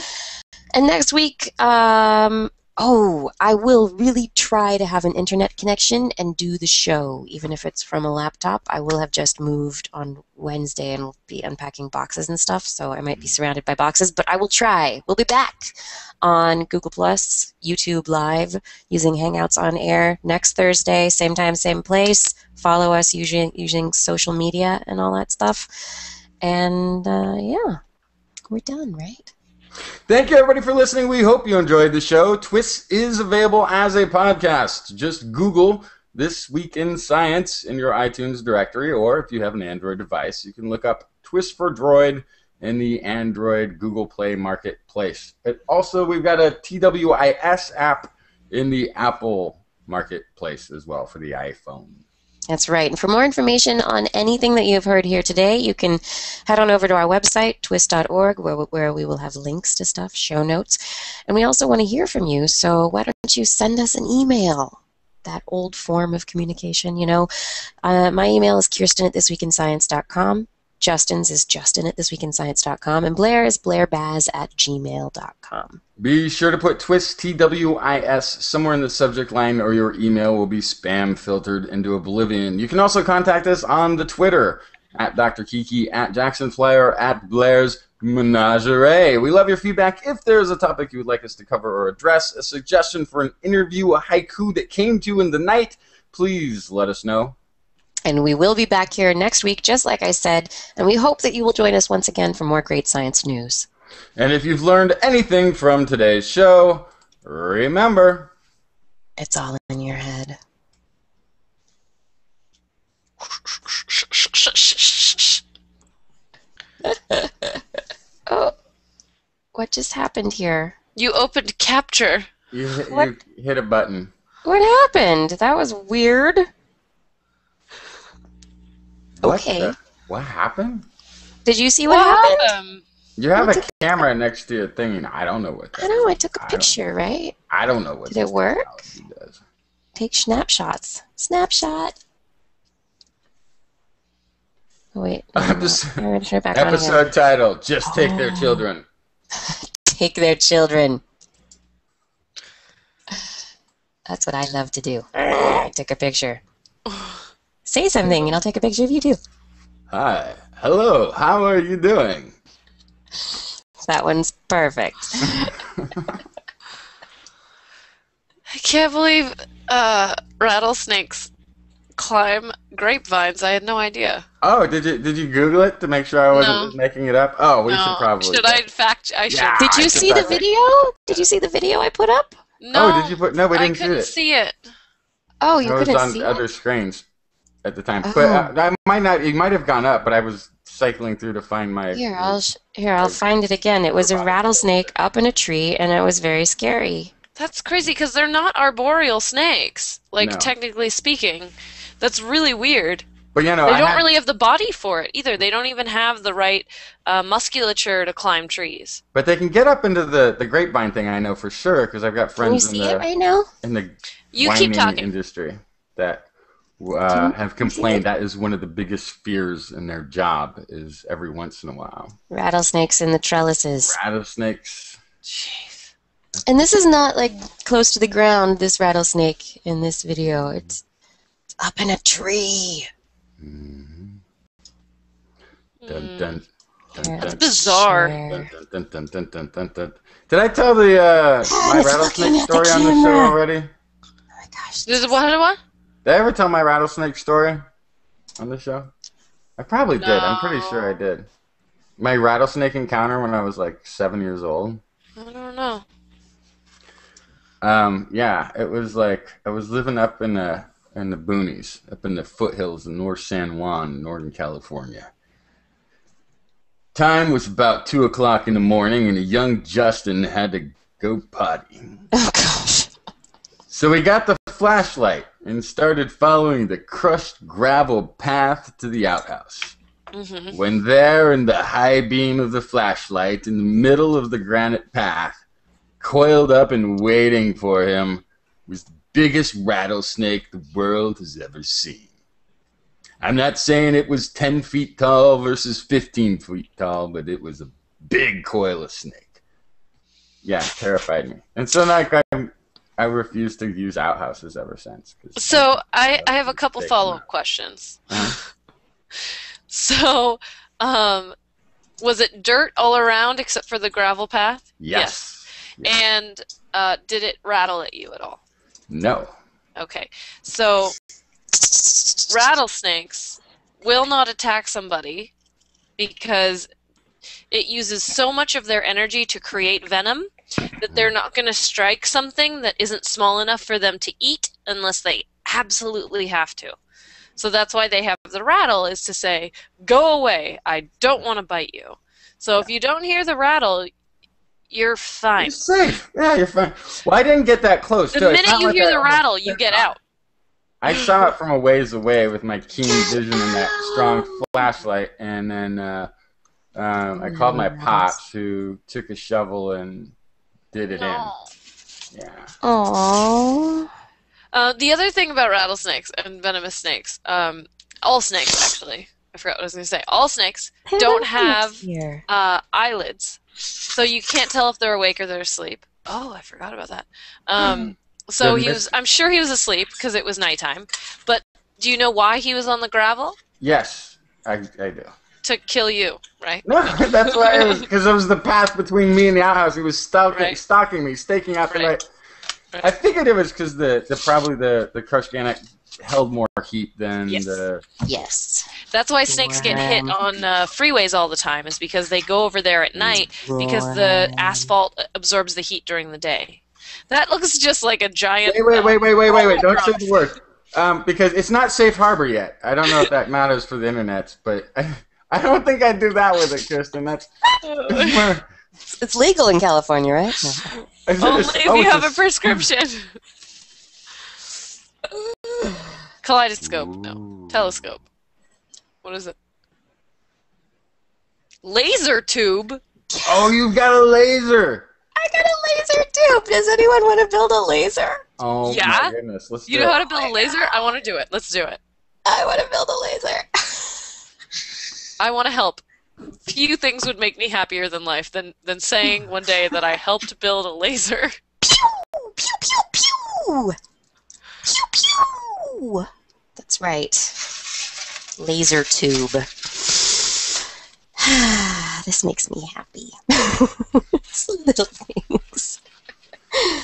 and next week, um, oh, I will really try to have an internet connection and do the show, even if it's from a laptop. I will have just moved on Wednesday and will be unpacking boxes and stuff, so I might be surrounded by boxes, but I will try. We'll be back on Google Plus, YouTube Live, using Hangouts on air next Thursday, same time, same place. Follow us using using social media and all that stuff. And uh, yeah, we're done, right? Thank you, everybody, for listening. We hope you enjoyed the show. TWIS is available as a podcast. Just Google This Week in Science in your iTunes directory, or if you have an Android device, you can look up TWIS for Droid in the Android Google Play Marketplace. But also, we've got a TWIS app in the Apple Marketplace as well for the iPhone. That's right. And for more information on anything that you've heard here today, you can head on over to our website, twis.org, where, where we will have links to stuff, show notes. And we also want to hear from you, so why don't you send us an email? That old form of communication, you know. Uh, my email is kirsten at thisweekinscience.com. Justin's is justin at thisweekinscience.com. And Blair is blairbaz at gmail.com. Be sure to put Twist TWIS somewhere in the subject line, or your email will be spam filtered into oblivion. You can also contact us on the Twitter at Dr. Kiki, at Jackson Flyer, at Blair's Menagerie. We love your feedback. If there's a topic you would like us to cover or address, a suggestion for an interview, a haiku that came to you in the night, please let us know. And we will be back here next week, just like I said. And we hope that you will join us once again for more great science news. And if you've learned anything from today's show, remember. It's all in your head. *laughs* Oh, what just happened here? You opened capture. You, hit- you hit a button. What happened? That was weird. What Okay. the- what happened? Did you see what happened? Um, You have What a the- camera next to your thing, and I don't know what. I That know, I took a I don't- picture, right? I don't know what. Did it work? technology Does. Take snapshots. Snapshot. Oh, wait. no, no, no. Episode- I'm turn it back on title: Just take their Oh. children. *laughs* take their children. *sighs* That's what I love to do. *sighs* I took a picture. Say something, and I'll take a picture of you too. Hi. Hello. How are you doing? That one's perfect. *laughs* I can't believe uh, rattlesnakes climb grapevines. I had no idea. Oh, did you did you Google it to make sure I wasn't No. making it up? Oh, we no. should probably. Should I fact? I should. Yeah. Did you see the back it. video? Did you see the video I put up? No. Oh, did you put? No, we I didn't see couldn't it. see it. Oh, you I was couldn't on see other it. screens at the time, Oh. but uh, I might not. It might have gone up, but I was cycling through to find my. Here, I'll sh- here I'll find it again. It was a rattlesnake up in a tree, and it was very scary. That's crazy because they're not arboreal snakes, like No. technically speaking. That's really weird. But you know, They I don't had- really have the body for it either. They don't even have the right uh, musculature to climb trees. But they can get up into the the grapevine thing. I know for sure because I've got Can you friends in see the it right now? in the You keep talking. industry that Can uh, have complained that is one of the biggest fears in their job is every once in a while Rattlesnakes in the trellises. rattlesnakes. Jeez. And this is not like close to the ground. This rattlesnake in this video, it's, it's up in a tree. Mhm. Mm. Dun, dun, dun, Here, dun, I'll bizarre. share. dun, dun, dun, dun, dun, dun, dun. Did I tell the uh, my rattlesnake looking the story on the show already? Oh my gosh. this Is it what? What? Did I ever tell my rattlesnake story on the show? I probably did. I'm pretty sure I did. My rattlesnake encounter when I was like seven years old. I don't know. Um, yeah, it was like I was living up in the in the boonies, up in the foothills of North San Juan, Northern California. Time was about two o'clock in the morning, and a young Justin had to go potty. Oh gosh. So we got the flashlight and started following the crushed gravel path to the outhouse. hmm When there, in the high beam of the flashlight, in the middle of the granite path, coiled up and waiting for him, was the biggest rattlesnake the world has ever seen. I'm not saying it was 10 feet tall versus 15 feet tall, but it was a big coil of snake. Yeah, terrified me. And so like I, I refuse to use outhouses ever since. So I, I have a couple follow up questions. *laughs* Uh-huh. *laughs* So, um, was it dirt all around except for the gravel path? yes. And uh, did it rattle at you at all? No. Okay. So rattlesnakes will not attack somebody because it uses so much of their energy to create venom that they're not going to strike something that isn't small enough for them to eat unless they absolutely have to. So that's why they have the rattle is to say, "Go away. I don't want to bite you." So if you don't hear the rattle, you're fine. You're safe. Yeah, you're fine. Well, I didn't get that close. The too. It's minute you like hear the rattle, you get out. I saw it from a ways away with my keen vision and that strong flashlight, and then uh, um, I called my pops, who took a shovel and did it in. Yeah. Aww. Uh, the other thing about rattlesnakes and venomous snakes, um, all snakes actually, I forgot what I was going to say. All snakes Don't have- uh, eyelids, so you can't tell if they're awake or they're asleep. Oh, I forgot about that. Um, so Good he was. I'm sure he was asleep because it was nighttime. But do you know why he was on the gravel? Yes, I, I do. To kill you, right? No, *laughs* that's why it was *laughs* because it was the path between me and the outhouse. He was stalking, Right. stalking me, staking out the Right. right. Right. I figured it was because the, the probably the the crushed granite held more heat than Yes. the Yes. That's why snakes get hit on uh, freeways all the time, is because they go over there at night because the asphalt absorbs the heat during the day. That looks just like a giant. Wait, wait, wait, wait, wait, wait, wait! Don't say the word. Um, because it's not safe harbor yet. I don't know if that *laughs* matters for the internet, but I, I don't think I'd do that with it, Kirsten. That's Uh, *laughs* It's legal in California, right? *laughs* No. Only if oh, you have a prescription. *laughs* Kaleidoscope. No. Telescope. What is it? Laser tube. Oh, you've got a laser. I got a laser tube. Does anyone want to build a laser? Oh Yeah? my goodness! Let's You do know it. how to build a laser? I want to do it. Let's do it. I want to build a laser. I want to help. few things would make me happier than life than than saying one day that I helped build a laser. Pew, pew, pew! Pew, pew! Pew. That's right. Laser tube. *sighs* this makes me happy. *laughs* Little things.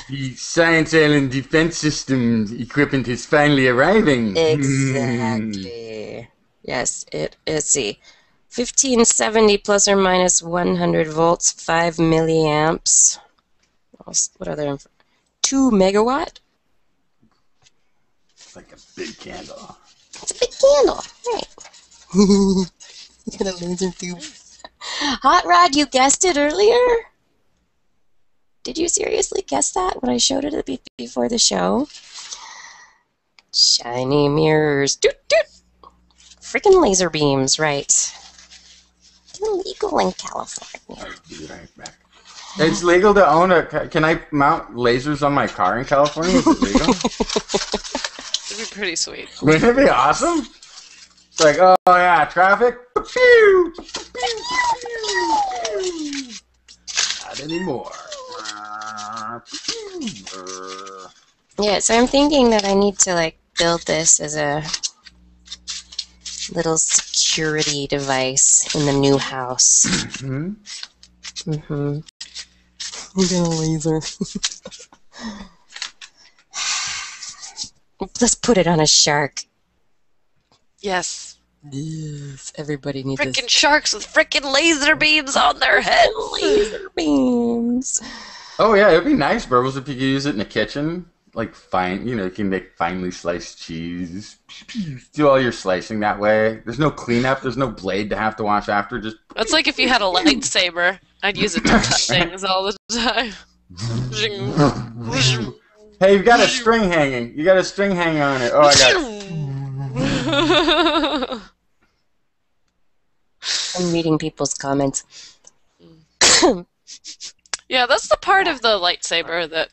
The Science Island defense system equipment is finally arriving. Exactly. yes, it is. See, 1570 plus or minus 100 volts, 5 milliamps. What other? 2 megawatt? It's like a big candle. It's a big candle. Right. *laughs* you got a laser tube. Hot Rod, you guessed it earlier? Did you seriously guess that when I showed it the- before the show? Shiny mirrors. Doot doot. Freaking laser beams, right. Illegal in California. I'll back. It's legal to own a. ca- Can I mount lasers on my car in California? Is it legal? *laughs* It'd be pretty sweet. Wouldn't it be awesome? It's like, oh yeah, traffic. Pew! Not anymore. Yeah, so I'm thinking that I need to like build this as a little security device in the new house. Mm hmm? Mm-hmm. I'm gonna laser. *sighs* Let's put it on a shark. Yes. Yes, everybody needs Frickin' sharks with frickin' laser beams on their heads. laser beams. Oh yeah, it'd be nice, Burbles, if you could use it in the kitchen. Like fine, you know, you can make finely sliced cheese. Do all your slicing that way. There's no cleanup. There's no blade to have to wash after. Just That's like if you had a lightsaber. I'd use it to cut *laughs* things all the time. Hey, you've got a string hanging. You got a string hanging on it. Oh, I got. It. *laughs* I'm reading people's comments. yeah, that's the part of the lightsaber that,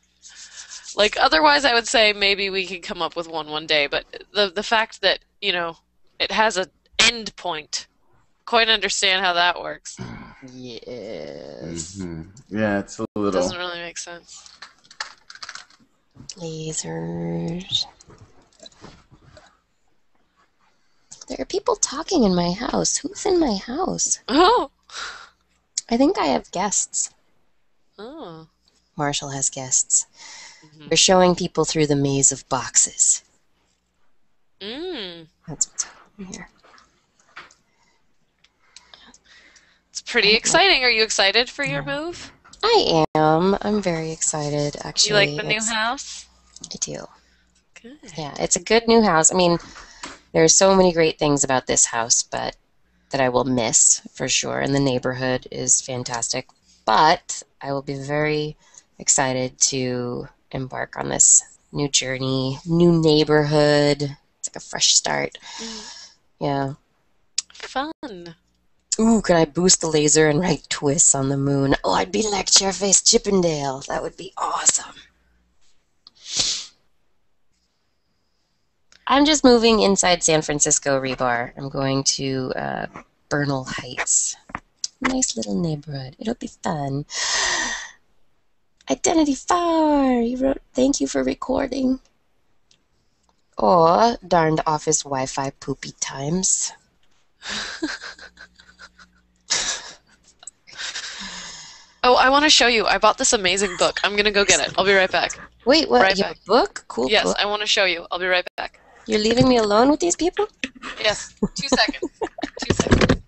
like, otherwise I would say maybe we could come up with one one day, but the the fact that you know it has an end point, quite understand how that works. Yes. Mhm. Yeah, it's a little. Doesn't really make sense. Lasers. There are people talking in my house. Who's in my house? Oh, I think I have guests. oh, Marshall has guests. Mhm. We're showing people through the maze of boxes. mm. That's what's happening here. It's pretty exciting. Are you excited for your move? I am. I'm very excited, actually. you like the new It's- house? I do. Good. Yeah, it's a good new house. I mean, there are so many great things about this house, but that I will miss for sure. And the neighborhood is fantastic. But I will be very excited to embark on this new journey, new neighborhood. It's like a fresh start. Yeah. Fun. Ooh, can I boost the laser and write TWIS on the moon? Oh, I'd be like Chairface Chippendale. That would be awesome. I'm just moving inside San Francisco Rebar. I'm going to uh, Bernal Heights. Nice little neighborhood. It'll be fun. Identity Far! You wrote, thank you for recording. Aw, darned office Wi Fi poopy times. *laughs* Oh, I want to show you. I bought this amazing book. I'm gonna go get it. I'll be right back. Wait, what? Right you have back. book? Cool Yes, book. I want to show you. I'll be right back. You're leaving me alone with these people? Yes, two seconds. Two seconds.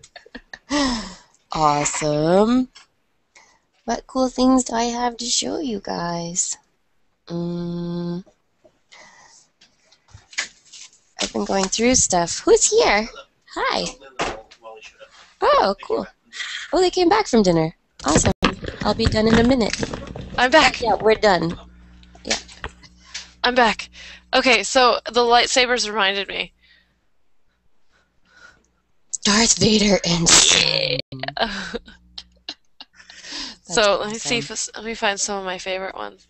*laughs* Awesome. What cool things do I have to show you guys? Mm. I've been going through stuff. Who's here? Hi. Oh, cool. Oh, they came back from dinner. Awesome. I'll be done in a minute. I'm back. Yeah, we're done. Yeah. I'm back. Okay, so the lightsabers reminded me. Darth Vader and *laughs* so let me see if this, let me find some of my favorite ones.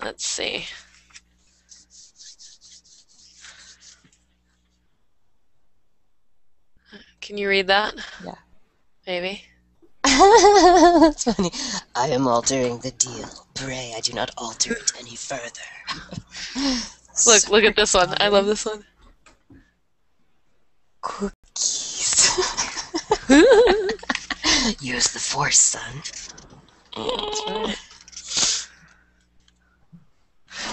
Let's see. Can you read that? Yeah. Maybe. *laughs* That's funny. I am altering the deal. Pray I do not alter it any further. Look, look at this one. I love this one. Cookies. *laughs* Use the force, son.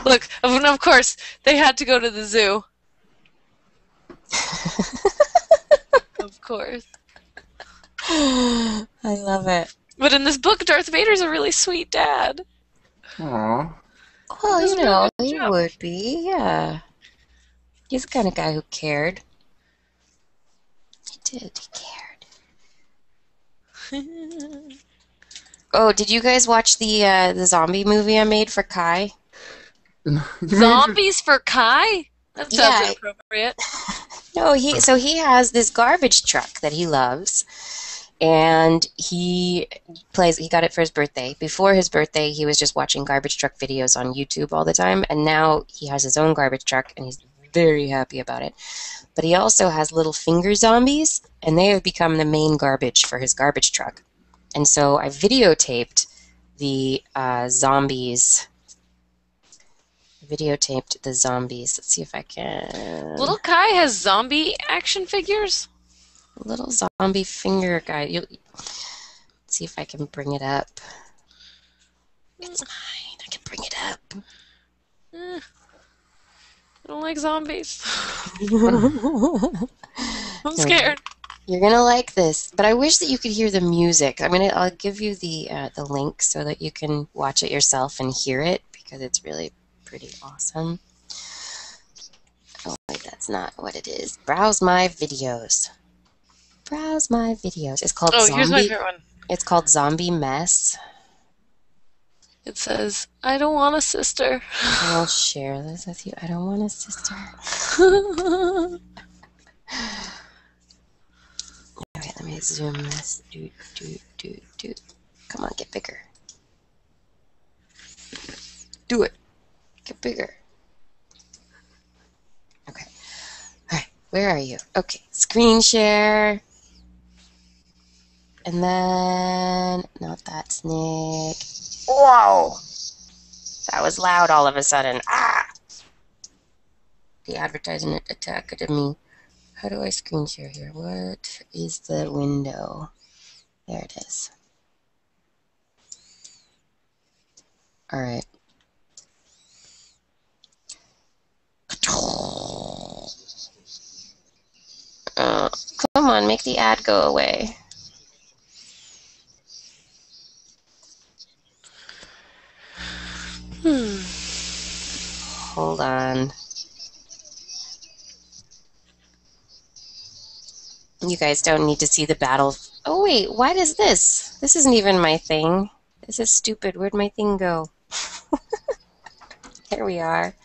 Look, of course, they had to go to the zoo. *laughs* of course. I love it. But in this book, Darth Vader's a really sweet dad. Aw. Well, Does you know, he job. would be, yeah. He's the kind of guy who cared. He did, he cared. *laughs* Oh, did you guys watch the uh, the zombie movie I made for Kai? *laughs* Zombies for Kai? That sounds Yeah. inappropriate. *laughs* No, he so he has this garbage truck that he loves, and he plays. He got it for his birthday. Before his birthday, he was just watching garbage truck videos on YouTube all the time, and now he has his own garbage truck, and he's very happy about it. But he also has little finger zombies, and they have become the main garbage for his garbage truck. And so I videotaped the uh, zombies. Videotaped the zombies. Let's see if I can. Little Kai has zombie action figures? little zombie finger guy. You see if I can bring it up. It's mine. I can bring it up. Eh, I don't like zombies. *laughs* I'm scared. You're gonna like this, but I wish that you could hear the music. I'm gonna. I'll give you the uh, the link so that you can watch it yourself and hear it because it's really pretty awesome. Oh wait, that's not what it is. Browse my videos. Browse my videos. It's called Oh, zombie. here's my favorite one. It's called Zombie Mess. It says, I don't want a sister. I'll *laughs* share this with you. I don't want a sister. Okay, let me zoom this. Do, do, do, do. Come on, get bigger. Do it. Get bigger. Okay. Alright, where are you? Okay, screen share. And then, not that snake. Whoa! That was loud all of a sudden. Ah! The advertisement attacked me. How do I screen share here? What is the window? There it is. All right. Uh, come on, make the ad go away. Hmm. Hold on. You guys don't need to see the battle. Oh, wait, what is this? This isn't even my thing. This is stupid. Where'd my thing go? *laughs* Here we are.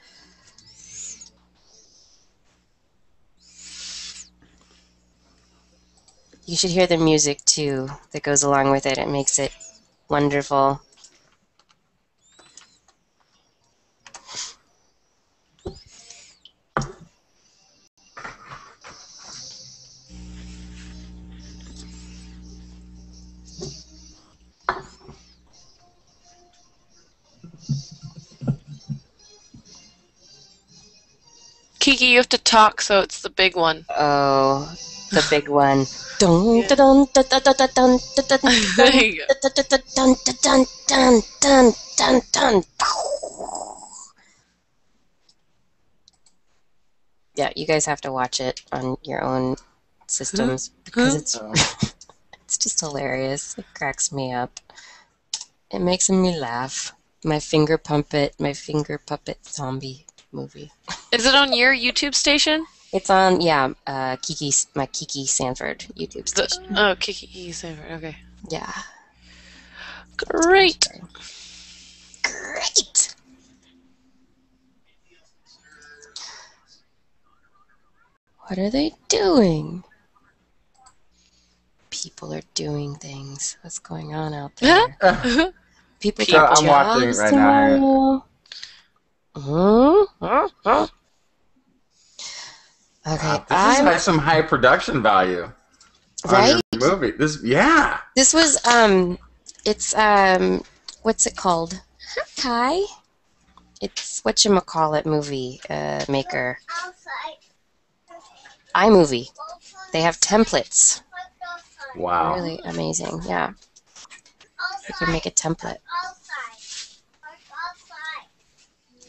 You should hear the music too that goes along with it. It makes it wonderful. Kiki, you have to talk, so it's the big one. Oh, the big one. Dun, dun, dun, dun, dun, dun, dun, dun, dun, dun, There you go. dun, dun. Yeah, you guys have to watch it on your own systems because it's Oh. it's just hilarious. It cracks me up. It makes me laugh. My finger puppet, my finger puppet zombie movie. Is it on your YouTube station? It's on, yeah, uh, Kiki, my Kiki Sanford YouTube The, station. oh, Kiki Sanford. Okay. Yeah. Great. Great. What are they doing? People are doing things. What's going on out there? *laughs* People So I'm watching right now. Okay, Wow, this I'm has some high production value. Right? movie. This, yeah. This was um, it's um, what's it called? Hi. It's what you call it movie uh, maker iMovie. They have templates. Wow. Really amazing. Yeah, you can make a template.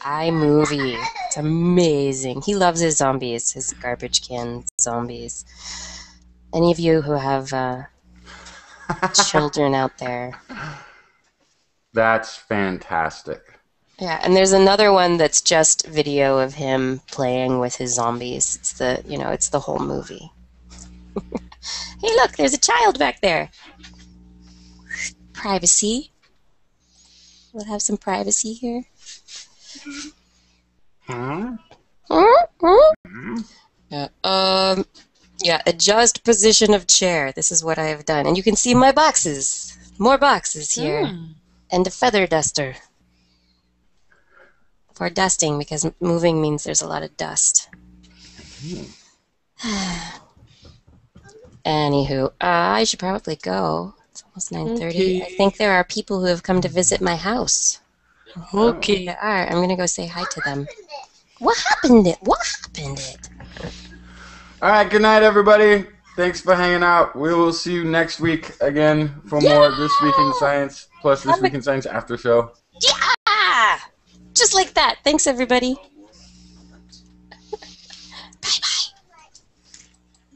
iMovie. It's amazing. He loves his zombies, his garbage can zombies. Any of you who have uh, *laughs* children out there, That's fantastic. Yeah, and there's another one that's just video of him playing with his zombies. It's the, you know, it's the whole movie. *laughs* hey, look, there's a child back there. Privacy. We'll have some privacy here. Huh? Yeah. Um. Yeah. Adjust position of chair. This is what I have done, and you can see my boxes. More boxes here, Hmm. and a feather duster for dusting because moving means there's a lot of dust. *sighs* Anywho, uh, I should probably go. It's almost nine thirty. I think there are people who have come to visit my house. Okay. There are. I'm gonna go say hi to them. What happened? It. What happened? It. All right. Good night, everybody. Thanks for hanging out. We will see you next week again for more This Week in Science plus This Week in Science after show. Yeah! Just like that. Thanks, everybody. bye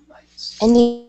bye. And